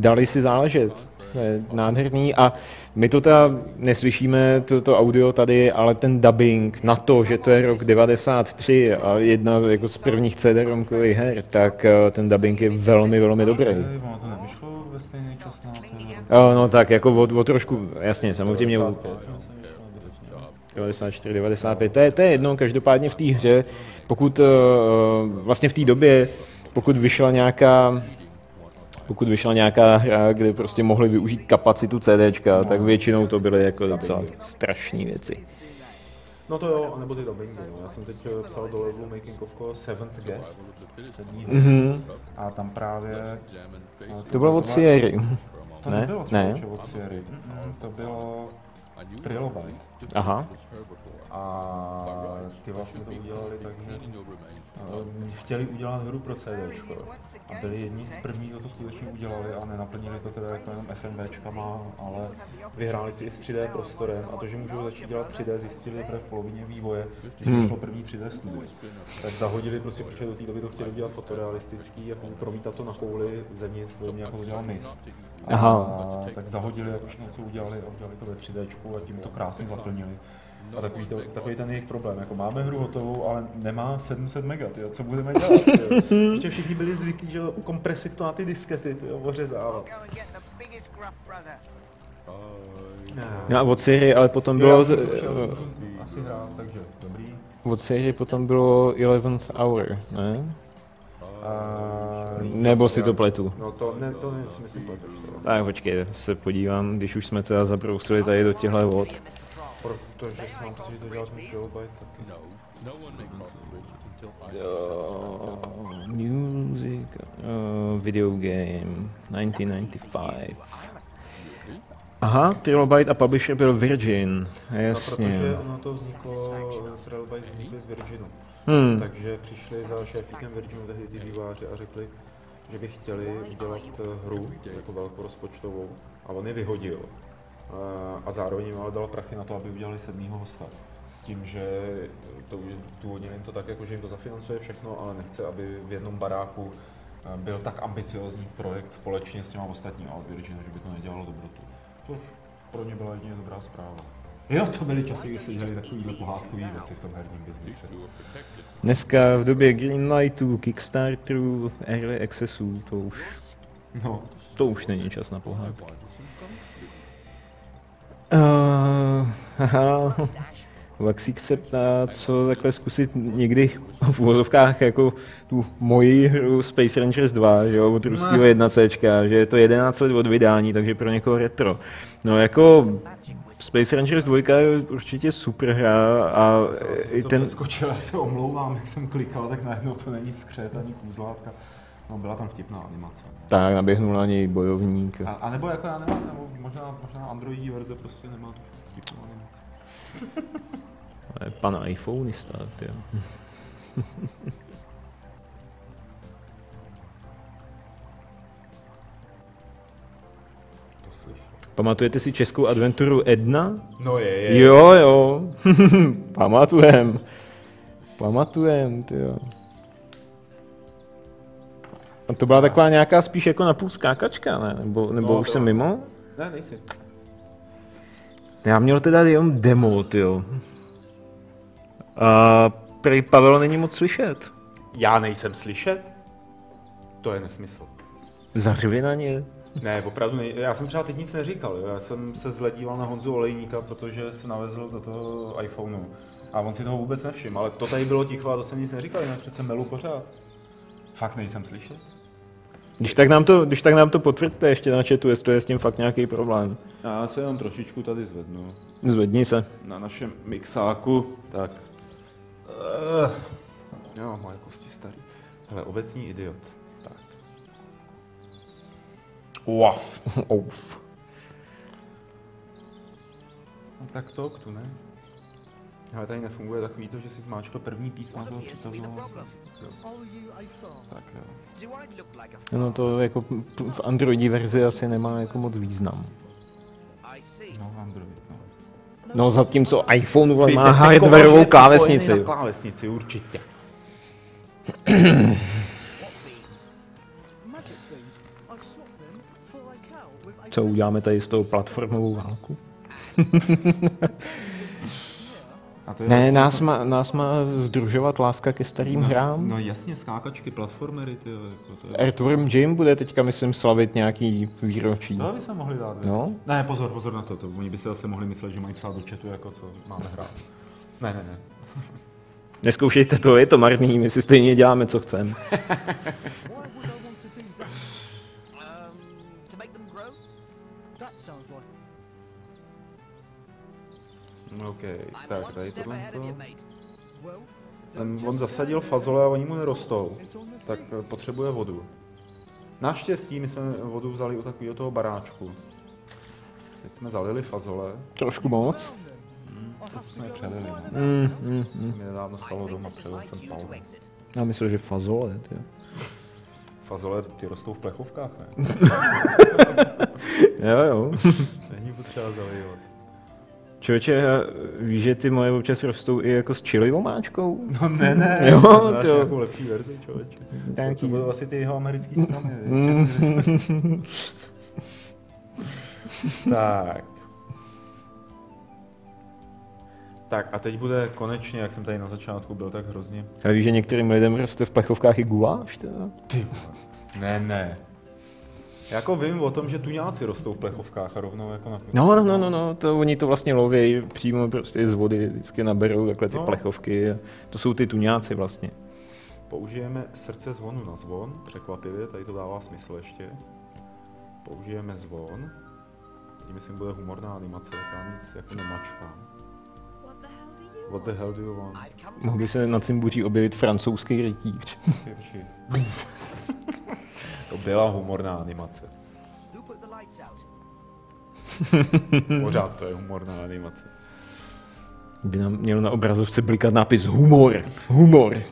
dali si záležet. To je nádherný a my to teda neslyšíme, to, to audio tady, ale ten dubbing na to, že to je rok 93 a jedna jako z prvních CD-romkových her, tak eh, ten dubbing je velmi, velmi dobrý. Jo, no tak jako o, o trošku, jasně, samozřejmě o 95, myslím, vyšlo dodatečně. 94, 95, to je, to je jedno, každopádně v té hře, pokud eh, vlastně v té době, pokud vyšla nějaká pokud vyšla nějaká hra, kde prostě mohli využít kapacitu CDčka, tak většinou to byly jako docela strašné věci. No to jo, anebo ty dubbingy. No. Já jsem teď eh, psal do levelu Making ofko Seventh Guest, sedmý Mhm. a tam právě... eh, To bylo od Sierry. To ne? nebylo Ne. člověče od Sierry. To bylo Trilobite. Aha. A ty vlastně to udělali tak, že chtěli udělat hru pro CD. A byli jedni z prvních, kdo to skutečně udělali a nenaplnili to teda jako jenom FMVčkama, ale vyhráli si i s 3D prostorem a to, že můžou začít dělat 3D, zjistili teprve v polovině vývoje, když Hmm. vyšlo první 3D studio. Tak zahodili prostě, protože do té doby to chtěli udělat fotorealistický, jako promítat to na kouli zevnitř, podobně jako to dělal Mist. Aha. A, tak zahodili, jak už něco udělali a udělali to ve 3D a tím to krásně zaplnili. A takový, to, takový ten jejich problém, jako máme hru hotovou, ale nemá 700 mega, tyjo, co budeme dělat? tyjo? Ještě všichni byli zvyklí, že jo, ukompresit to na ty diskety, tyjo, ořezávat. No a od Sierry, ale potom bylo, můžu asi hrát, takže dobrý. od Sierry potom bylo 11th Hour, ne? A, Nebo si to pletu? No to, ne, to ne, si myslím pleteš. to. Tak počkej, se podívám, když už jsme teda zabrousili tady do těchto vod. Protože jsem pocit, že to dělal ten Kilobyte taky. Music, uh, video game, 1995. Aha, Trilobite a publisher byl Virgin, No, jasně. protože ono to vzniklo, Trilbyte vznikly z Virginu. Hmm. Takže přišli za šéfíkem Virginu tehdy ty výváři a řekli, že by chtěli udělat eh, hru jako velkorozpočtovou a on je vyhodil. A- zároveň jim ale dal prachy na to, aby udělali sedmýho hosta. S tím, že to, důvodně jim to tak, jako, že jim to zafinancuje všechno, ale nechce, aby v jednom baráku byl tak ambiciozní projekt společně s těma ostatními, Virgin, že by to nedělalo dobrotu. Což pro ně byla jedině dobrá zpráva. Jo, to byly časy, kdy se dělaly takovýhle pohádkové věci v tom herním biznise. Dneska v době Greenlightu, Kickstarterů, Early Accessů, to už, No, to už není čas na pohádky. Uh, haha. Vaxík se ptá, co takhle zkusit někdy v uvozovkách jako tu moji hru Space Rangers 2, že jo, od ruského 1C, že je to 11 let od vydání, takže pro někoho retro. No jako Space Rangers 2 je určitě super hra a i ten, přeskočil, já se omlouvám, jak jsem klikal, tak najednou to není skřet ani kůzlátka. No, byla tam vtipná animace. Tak naběhnul na něj bojovník. A, a nebo jako já nemám, nebo možná, možná Androidí verze prostě nemá tu vtipnou animaci. Ale Pan iPhoneista, slyšel. Pamatujete si českou adventuru Edna? No je, je. Jo, jo. Pamatujem. Pamatujem, ty jo. A to byla taková nějaká spíš jako napůl skákačka, ne? Nebo, nebo No, už jsem mimo? Ne, nejsi. Já měl teda jenom demo, ty jo. A prý Pavel není moc slyšet. Já nejsem slyšet? To je nesmysl. Zařvi na ně. Ne, opravdu nej... Já jsem třeba teď nic neříkal, jo. já jsem se zledíval na Honzu Olejníka, protože se navezl do toho iPhoneu. A on si toho vůbec nevšiml, ale to tady bylo ticho a to jsem nic neříkal, jinak přece melu pořád. Fakt nejsem slyšet? Když tak, nám to, když tak nám to potvrďte ještě na chatu, jestli je s tím fakt nějaký problém. Já se jenom trošičku tady zvednu. Zvedni se. Na našem mixáku, tak... Uh, jo, moje kosti starý. Hele, obecní idiot. Tak. Uaf. Ouf. No tak to, tu ne? Ale tady nefunguje takový to, že si zmáčkl první písmo toho. Jo. Tak jo. A No to jako v Androidí verzi asi nemá jako moc význam. No, Android, no. No zatímco iPhone vole, má hardwareovou klávesnici. Na klávesnici, určitě. Co uděláme tady s tou platformovou válku? A to je Ne, vlastně nás má, nás má združovat láska ke starým no, hrám. No jasně, skákačky, platformery, ty jo, jako to je... Earthworm Jim bude teďka, myslím, slavit nějaký výročí. To by se mohli dát, No. no. Ne, pozor, pozor na to, to. Oni by si zase mohli myslet, že mají psát do chatu, jako co máme hrát. Ne, ne, ne. Neskoušejte to, je to marný, my si stejně děláme, co chceme. OK, tak tady tohle to. Ten, on zasadil fazole a oni mu nerostou, tak potřebuje vodu. Naštěstí my jsme vodu vzali u takového toho baráčku. Teď jsme zalili fazole, Trošku moc. to jsme je přelili. No. Mm, mm, To mm. se mi nedávno stalo doma, přelil jsem palmu. Já myslím, že fazole. Ty. Fazole, ty rostou v plechovkách, ne? Jo, jo. Není potřeba zalijovat. Člověče, víš, že ty moje občas rostou i jako s chili omáčkou? No ne, ne, Jo, to- nějakou lepší verzi, člověče. Nějaký- To budou asi ty jeho americký strany. Tak. Tak a teď bude konečně, jak jsem tady na začátku byl tak hrozně. A víš, že některým lidem roste v plechovkách i guláš? Teda? Ty vole. Ne, ne. Jako vím o tom, že tuňáci rostou v plechovkách a rovnou jako na No, no, no, no, to oni to vlastně lovějí přímo prostě z vody, vždycky naberou takhle ty No. plechovky. A to jsou ty tuňáci vlastně. Použijeme srdce zvonu na zvon, překvapivě, tady to dává smysl ještě. Použijeme zvon. Teď myslím, bude humorná animace, tak já nic jako nemačkám. What the hell do you want? Mohl by se na cimbuří objevit francouzský rytíř. To byla humorná animace. Pořád to je humorná animace. By nám měl na obrazovce blikat nápis humor, humor.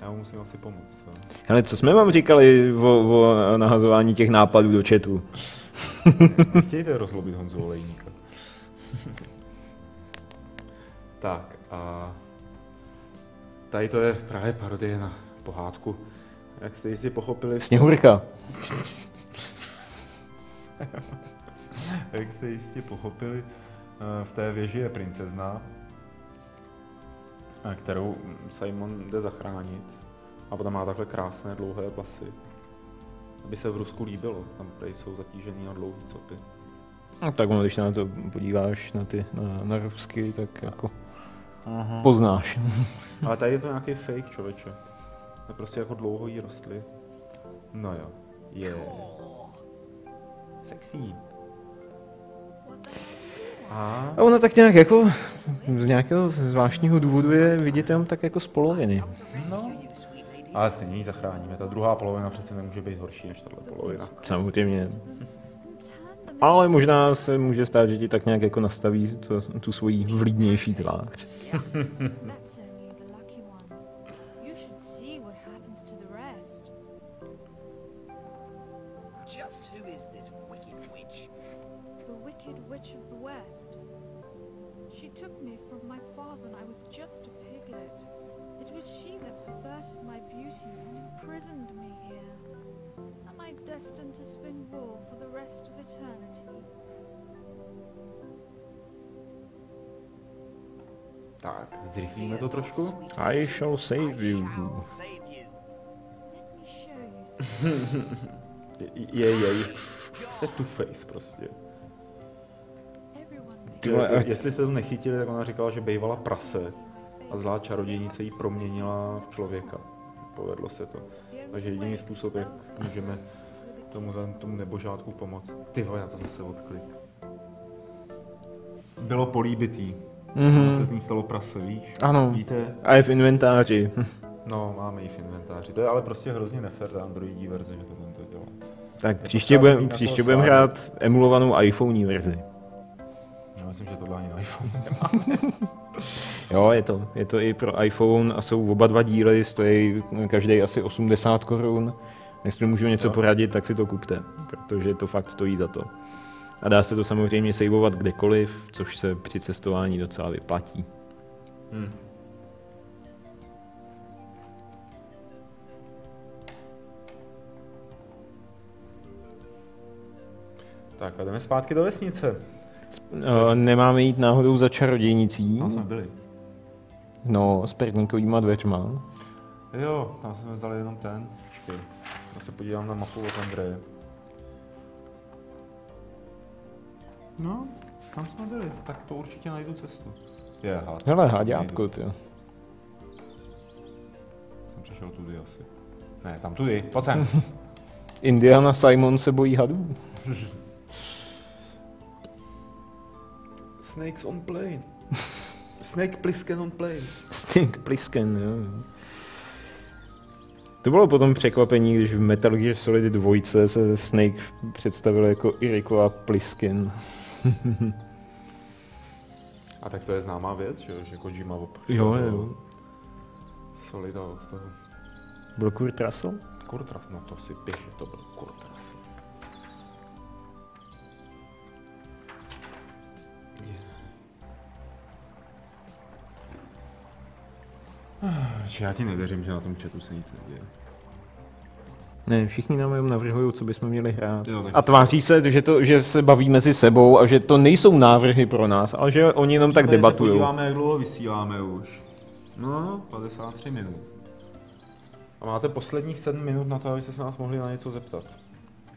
Já mu musím asi pomoct. Hele, co jsme vám říkali o, o nahazování těch nápadů do chatu? Nechtějte rozlobit Honzu Olejníka. tak a tady to je právě parodie na pohádku. Jak jste jistě pochopili, Sněhurka. jak jste jistě pochopili, eh, v té věži je princezna, eh, kterou Simon jde zachránit. A potom má takhle krásné dlouhé vlasy. Aby se v Rusku líbilo, tam tady jsou zatížený na dlouhý copy. No, tak ono, když se na to podíváš na ty na, na rusky, tak jako poznáš. Ale tady je to nějaký fake, člověče. To prostě jako dlouho jí rostly. No jo. Je. Sexy. The hell? A A ona tak nějak jako z nějakého zvláštního důvodu je vidět jenom tak jako z poloviny. no. Ale stejně ji zachráníme. Ta druhá polovina přece nemůže být horší než tahle polovina. Samozřejmě. Ale možná se může stát, že ti tak nějak jako nastaví tu, tu svoji vlídnější tvář. I shall save you. Je, je, je. To je two face prostě. Everyone makes Ty vole, a- Jestli jste to nechytili, tak ona říkala, že bývala prase a zlá čarodějnice ji proměnila v člověka. Povedlo se to. Takže jediný způsob, jak můžeme tomu, tomu nebožátku pomoct. Ty já to zase odklik. Bylo políbitý. Mm-hmm. se z ní stalo prase, víš? Ano. Víte? A je v inventáři. No, máme ji v inventáři. To je ale prostě hrozně nefér, ta androidí verze, že to to dělá. Tak to příště budeme příště budem hrát emulovanou iPhone verzi. Já myslím, že tohle ani na iPhone Jo, je to. Je to i pro iPhone a jsou oba dva díly, stojí každý asi 80 korun. Jestli můžu něco Jo. poradit, tak si to kupte, protože to fakt stojí za to. A dá se to samozřejmě saveovat kdekoliv, což se při cestování docela vyplatí. Hmm. Tak a jdeme zpátky do vesnice. Uh, nemáme jít náhodou za čarodějnicí? Tam jsme byli. No, s perníkovýma dveřma. Jo, tam jsme vzali jenom ten. Počkej, já se podívám na mapu od Andreje. No, tam jsme byli, tak to určitě najdu cestu. Je, hád. Hele, háďátko, ty. Jsem přešel tudy asi. Ne, tam tudy, pojď sem. Indiana Simon se bojí hadů. Snakes on plane. Snake Plissken on plane. Stink Plisken, jo. To bylo potom překvapení, když v Metal Gear Solid 2 se Snake představil jako Iriko a Pliskin. A tak to je známá věc, že, jo, že Kojima op- Jo, jo. Solida od toho. Byl Kurt Russell? Kurt Russell, no to si píš, že to byl Kurt Russell. Yeah. Já ti nevěřím, že na tom chatu se nic neděje. Ne, všichni nám jenom navrhují, co bychom měli hrát. Jo, a tváří se, že, to, že se baví mezi sebou a že to nejsou návrhy pro nás, ale že oni jenom tak debatují. podíváme, jak dlouho vysíláme už. No, 53 minut. A máte posledních 7 minut na to, abyste se nás mohli na něco zeptat.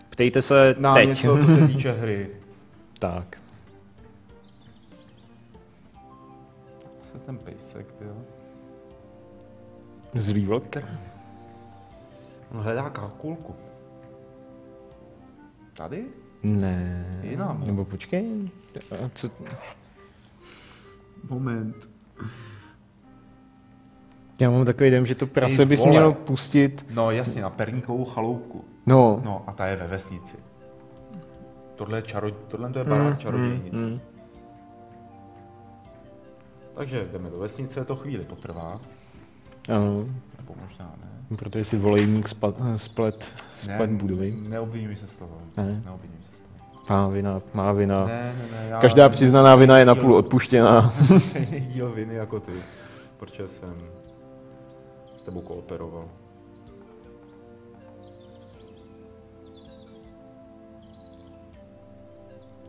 Ptejte se Na teď. něco, co se týče hry. tak. Se ten pejsek, jo. Zlý vlk? On hledá kalkulku. Tady? Ne. Jinam. Nebo počkej. A co? Moment. Já mám takový dojem, že to prase bys měl pustit. No jasně, na perníkovou chaloupku. No. No a ta je ve vesnici. Tohle je, čaro... Tohle to je barák čarodějnice. mm. Takže jdeme do vesnice, to chvíli potrvá. Ano, Nebo možná ne. protože si volejník splet, splet, splet budovy. Neobvinuj se z toho. Ne. Neobvinuj se z toho. Má vina, má vina. Ne, ne, ne. Já Každá přiznaná vina je napůl odpuštěná. Díl viny jako ty. Protože jsem s tebou kooperoval.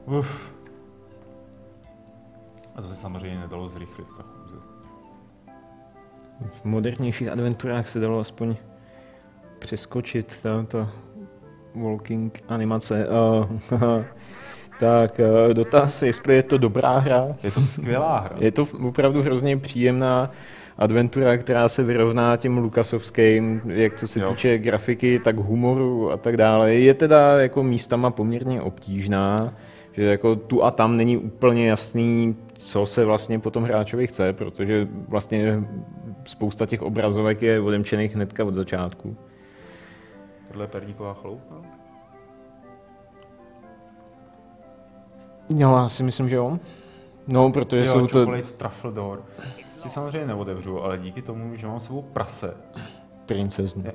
Uf. A to se samozřejmě nedalo zrychlit, ta chůze. V modernějších adventurách se dalo aspoň přeskočit ta, ta walking animace. Uh, tak uh, dotaz, jestli je to dobrá hra. Je to skvělá hra. Je to opravdu hrozně příjemná adventura, která se vyrovná těm Lukasovským, jak co se Jo. týče grafiky, tak humoru a tak dále. Je teda jako místama poměrně obtížná, že jako tu a tam není úplně jasný, co se vlastně po tom hráčovi chce, protože vlastně spousta těch obrazovek je odemčených hnedka od začátku. Tohle je perníková chaloupka? Jo, já si myslím, že jo. No, protože Jo, jsou to chocolate truffle door. Ty samozřejmě neotevřu, ale díky tomu, že mám s sebou prase, princezny. Ne,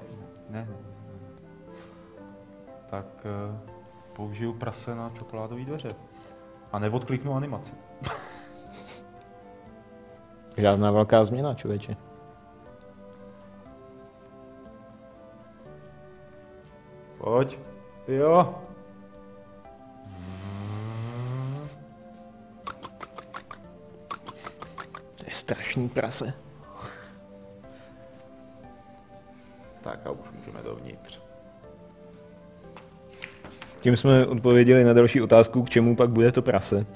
ne. Tak uh, použiju prase na čokoládové dveře. A neodkliknu animaci. Žádná velká změna, člověče. Pojď. Jo. To je strašný prase. Tak a už můžeme dovnitř. Tím jsme odpověděli na další otázku, k čemu pak bude to prase.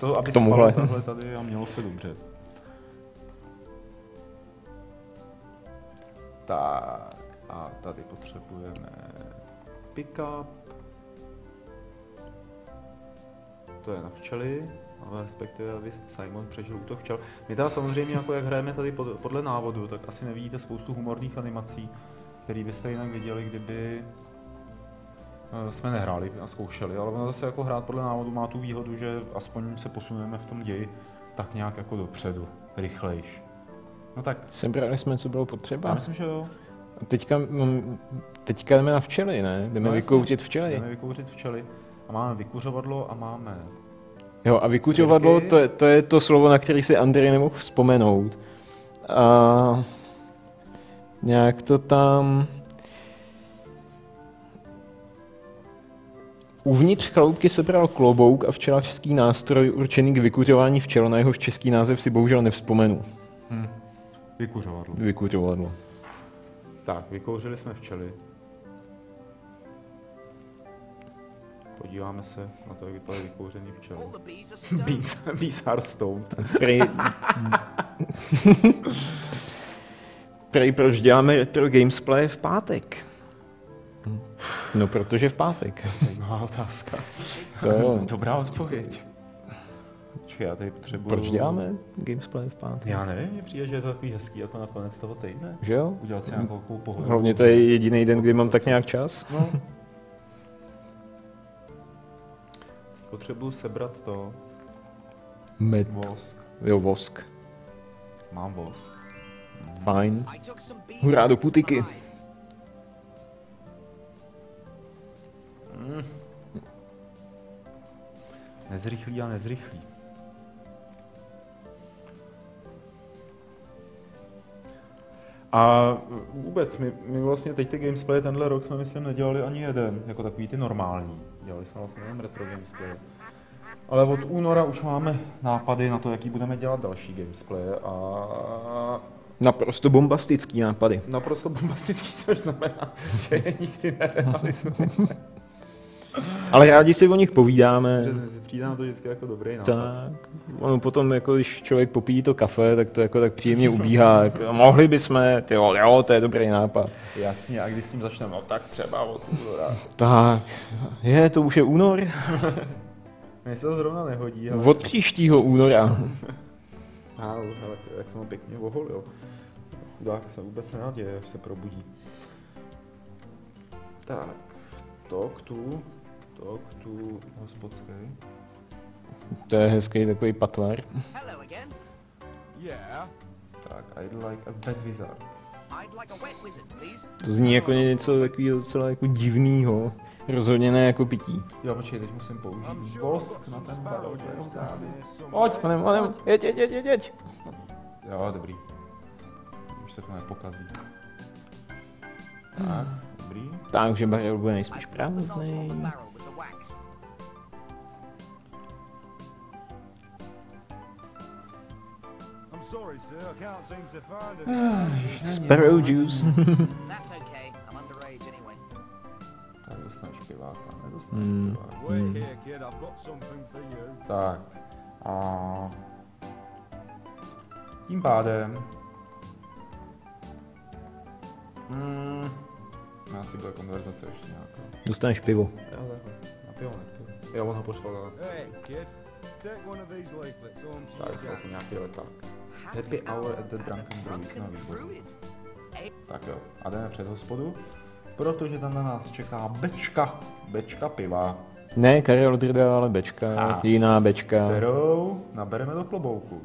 To, aby K tomuhle. tady a mělo se dobře. Tak a tady potřebujeme pick up. To je na včely, ale respektive aby Simon přežil útok včel. My teda samozřejmě, jako jak hrajeme tady pod, podle návodu, tak asi nevidíte spoustu humorných animací, které byste jinak viděli, kdyby eh, jsme nehráli a zkoušeli, ale ono zase jako hrát podle návodu má tu výhodu, že aspoň se posuneme v tom ději tak nějak jako dopředu, rychlejš. No tak, Sebrali jsme, co bylo já potřeba. myslím, že jo. Teďka, teďka jdeme na včely, ne? Jdeme No, vykouřit včely. Jdeme vykouřit včely. A máme vykuřovadlo a máme... Jo, a vykuřovadlo, Sirky. to je, to je to slovo, na který si Andrej nemohl vzpomenout. A nějak to tam... Uvnitř chaloupky sebral klobouk a včelařský nástroj určený k vykuřování včel, na jehož český název si bohužel nevzpomenu. Vykuřovadlo. Vykuřovadlo. Tak, vykouřili jsme včely. Podíváme se na to, jak včely. All the bees are stoned. Bees, bees are stoned. Prej... Prej, proč děláme retro gamesplay v pátek? No, protože v pátek. Zajímavá otázka. To. Dobrá odpověď. Počkej, já tady potřebuju... Proč děláme gamesplay v pátek? Já nevím, mně přijde, že je to takový hezký jako na konec toho týdne. Že jo? Udělat si nějakou takovou pohodu. Hlavně to je jediný den, kdy mám tak nějak čas. No. Potřebuju sebrat to, Med. vosk. Jo, vosk. Mám vosk. Fajn. Some bees Hurá do putiky. hive. Nezrychlí a nezrychlí. A vůbec, my, my vlastně teď ty gamesplay tenhle rok jsme myslím nedělali ani jeden, jako takový ty normální. Dělali jsme vlastně jenom retro gamesplay. Ale od února už máme nápady na to, jaký budeme dělat další gamesplay a Naprosto bombastický nápady. naprosto bombastický, což znamená, že je nikdy nerealizujeme. Ale rádi si o nich povídáme. Přijde na to vždycky jako dobrý nápad. Tak. Ono potom, jako když člověk popíjí to kafe, tak to jako tak příjemně ubíhá. Jako, mohli bychom, tyjo, jo, to je dobrý nápad. Jasně, a když s tím začneme, no tak třeba od února. Tak, je, to už je únor. Mně se to zrovna nehodí, ale... Od příštího února. A, ale to, jak jsem ho pěkně oholil. Chudák se vůbec nenaděje, až se probudí. Tak, talk to, to hospodský. To je hezký takový patvar. Hello again. Yeah. Tak, I'd like a wet wizard. I'd like a wet wizard, please. To zní jako něco takového docela jako divného. Rozhodně ne jako pití. Jo, počkej, teď musím použít vosk na ten barok. Pojď, honem, honem, jeď, jeď, jeď, jeď, jeď. Jo, dobrý. Už se to nepokazí. Tak, dobrý. Takže barel bude nejspíš prázdný. Wait here, kid. I've got something for you. Tak, a... Tím pádem... Hmm, asi bude konverzace ještě nějaká. Dostaneš pivo. Jo. Na pivo, pivo. Jo, on ho poslal dál. Hey, kid, take one of these leaflets home to Tak, asi nějaký leták. Happy hour at the Drunken Druid. No, výborně. Tak jo, a jdeme před hospodu, protože tam na nás čeká bečka, bečka piva, Ne, Karel Drda, ale bečka, A. jiná bečka. kterou nabereme do klobouku.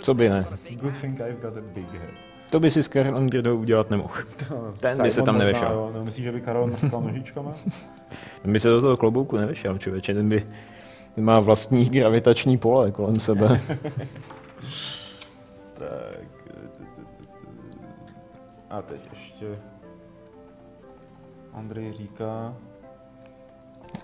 Co by ne? Good thing I've got a big head. To by si s Karelem Drdou udělat nemohl. Ten by se tam nevešel. Jo, nemyslíš, že by Karol mrskal nožičkama? Ten by se do toho klobouku nevešel, člověče. Ten by má vlastní gravitační pole kolem sebe. tak. t- A teď ještě... Andrej říká...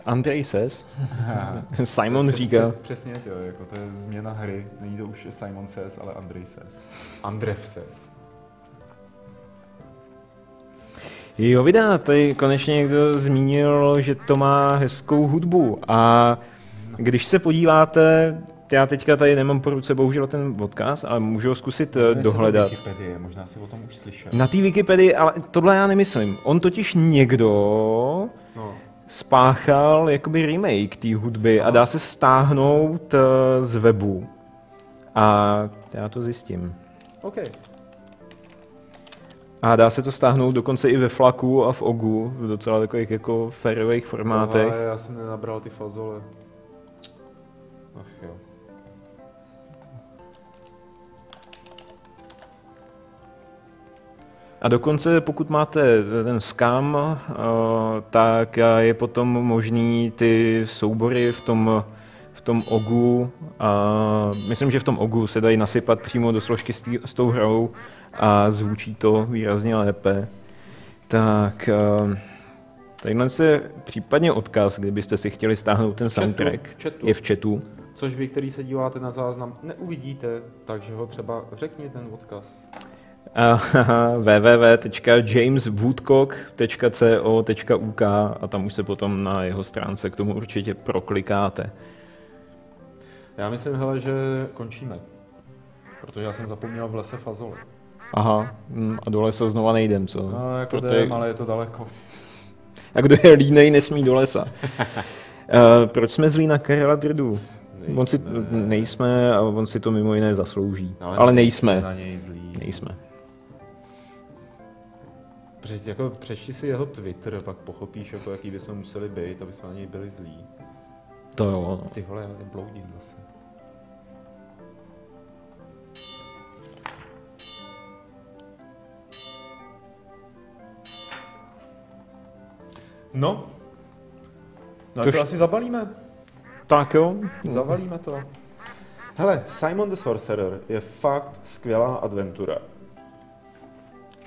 Andrej Ses. Simon říká. Přesně to, jako to je změna hry. Není to už Simon Says, ale Andrej Says. Andrev Says. Jo, vydá, tady konečně někdo zmínil, že to má hezkou hudbu a když se podíváte, já teďka tady nemám po ruce bohužel ten odkaz, ale můžu ho zkusit eh, dohledat. Wikipedie, možná si o tom už slyšel. Na té Wikipedii, ale tohle já nemyslím. On totiž někdo No. spáchal jakoby remake té hudby a dá se stáhnout eh, z webu. A já to zjistím. OK. A dá se to stáhnout dokonce i ve flaku a v ogu, v docela takových jako férových formátech. Aha, já jsem nenabral ty fazole. A dokonce pokud máte ten scam, eh, tak je potom možný ty soubory v tom, v tom ogu, a myslím, že v tom ogu se dají nasypat přímo do složky s, tý, s tou hrou a zvučí to výrazně lépe. Tak eh, tadyhle se případně odkaz, kdybyste si chtěli stáhnout ten chatu, soundtrack, v chatu. je v chatu. Což vy, který se díváte na záznam, neuvidíte, takže ho třeba řekni ten odkaz. www.jameswoodcock.co.uk a tam už se potom na jeho stránce k tomu určitě proklikáte. Já myslím, hele, že končíme. Protože já jsem zapomněl v lese fazole. Aha, mm, a dole se znova nejdem, co? No, jako Proto jdem, ale je to daleko. A kdo je línej, nesmí do lesa. Uh, proč jsme zlí na Karela Drdu? On si, nejsme a on si to mimo jiné zaslouží. Ale, ale nejsme. Na něj zlý. Nejsme. Přeč, jako, přečti si jeho Twitter, pak pochopíš, jako, jaký bychom museli být, aby jsme na něj byli zlí. To jo. no. Ty vole, já bloudím zase. No. No To to asi zabalíme. Tak jo. Zavalíme to. Hele, Simon the Sorcerer je fakt skvělá adventura,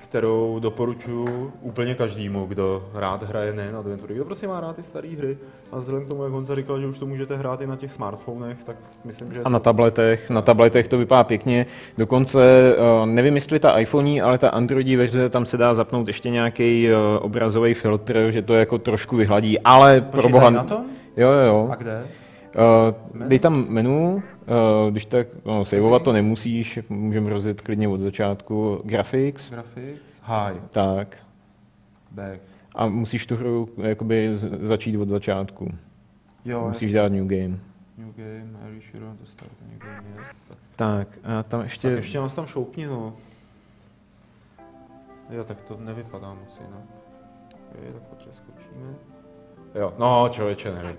kterou doporučuji úplně každému, kdo rád hraje nejen adventury, kdo prostě má rád ty staré hry. A vzhledem k tomu, jak Honza říkal, že už to můžete hrát i na těch smartfonech, tak myslím, že... A na tabletech, na tabletech to vypadá pěkně. Dokonce, eh, nevím jestli ta iPhone, ale ta Androidí verze, tam se dá zapnout ještě nějaký obrazový filtr, že to jako trošku vyhladí, ale pro Počkej, boha... na tom? Jo, jo, jo. A kde? Uh, dej tam menu, uh, když tak, no, saveovat to nemusíš, můžeme rozjet klidně od začátku. Graphics, Graphics? Hi. tak. Back. A musíš tu hru jakoby začít od začátku. Jo, Musíš jasně. dát new game. New game, are you sure to start a new game? Yes. Tak, Tak, a tam ještě... tak ještě nás tam šoupni, no. Jo, tak to nevypadá moc jinak. Jo, tak to přeskočíme. Jo, no člověče, nevím.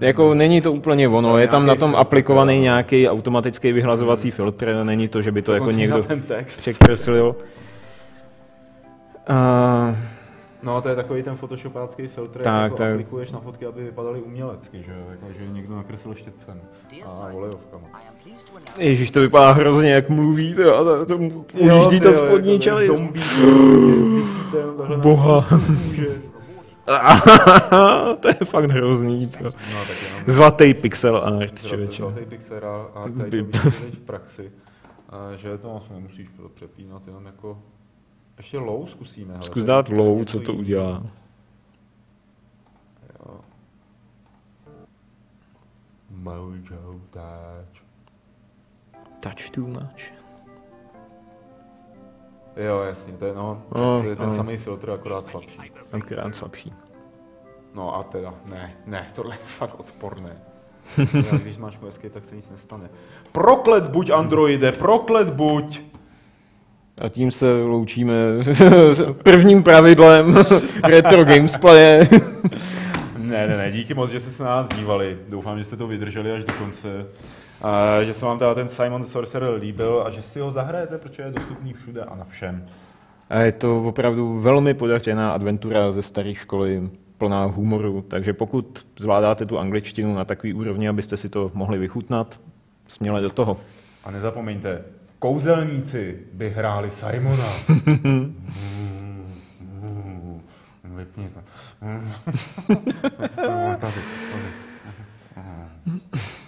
Jako není to úplně ono, je tam na tom filtr, aplikovaný jo. nějaký automatický vyhlazovací filtr, není to, že by to jako Dokonce někdo na ten text. překreslil. Uh, No, to je takový ten photoshopácký filtr, Tak, jako tak. aplikuješ na fotky, aby vypadaly umělecky, že jo? Jako, že někdo nakreslil štětcem a olejovkama. Ježíš, to vypadá hrozně, jak mluví, to, a to, to ujíždí ta spodní čelist. Zombie, vysíte jenom takhle na Boha. kůže. to je fakt hrozný. To. No, tak jenom Zlatý pixel art, člověče. zlatý pixel a a tady to v praxi. A že to vlastně nemusíš přepínat, jenom jako... Ještě low zkusíme. hele, Zkus dát low, co to udělá. Jo. Mojo touch. Touch too much. Jo, jasně, to je, no, No, to je ten no. samý filtr, akorát slabší. Akorát slabší. No a teda, ne, ne, tohle je fakt odporné. Já, když máš escape, tak se nic nestane. Proklet buď, Androide, proklet buď! A tím se loučíme s prvním pravidlem retro gamesplaye. Ne, ne, ne, díky moc, že jste se na nás dívali. Doufám, že jste to vydrželi až do konce. A že se vám teda ten Simon the Sorcerer líbil a že si ho zahrajete, protože je dostupný všude a na všem. A je to opravdu velmi podařená adventura ze staré školy, plná humoru, takže pokud zvládáte tu angličtinu na takový úrovni, abyste si to mohli vychutnat, směle do toho. A nezapomeňte, kouzelníci by hráli Simona. Vypni to. Tady, tady.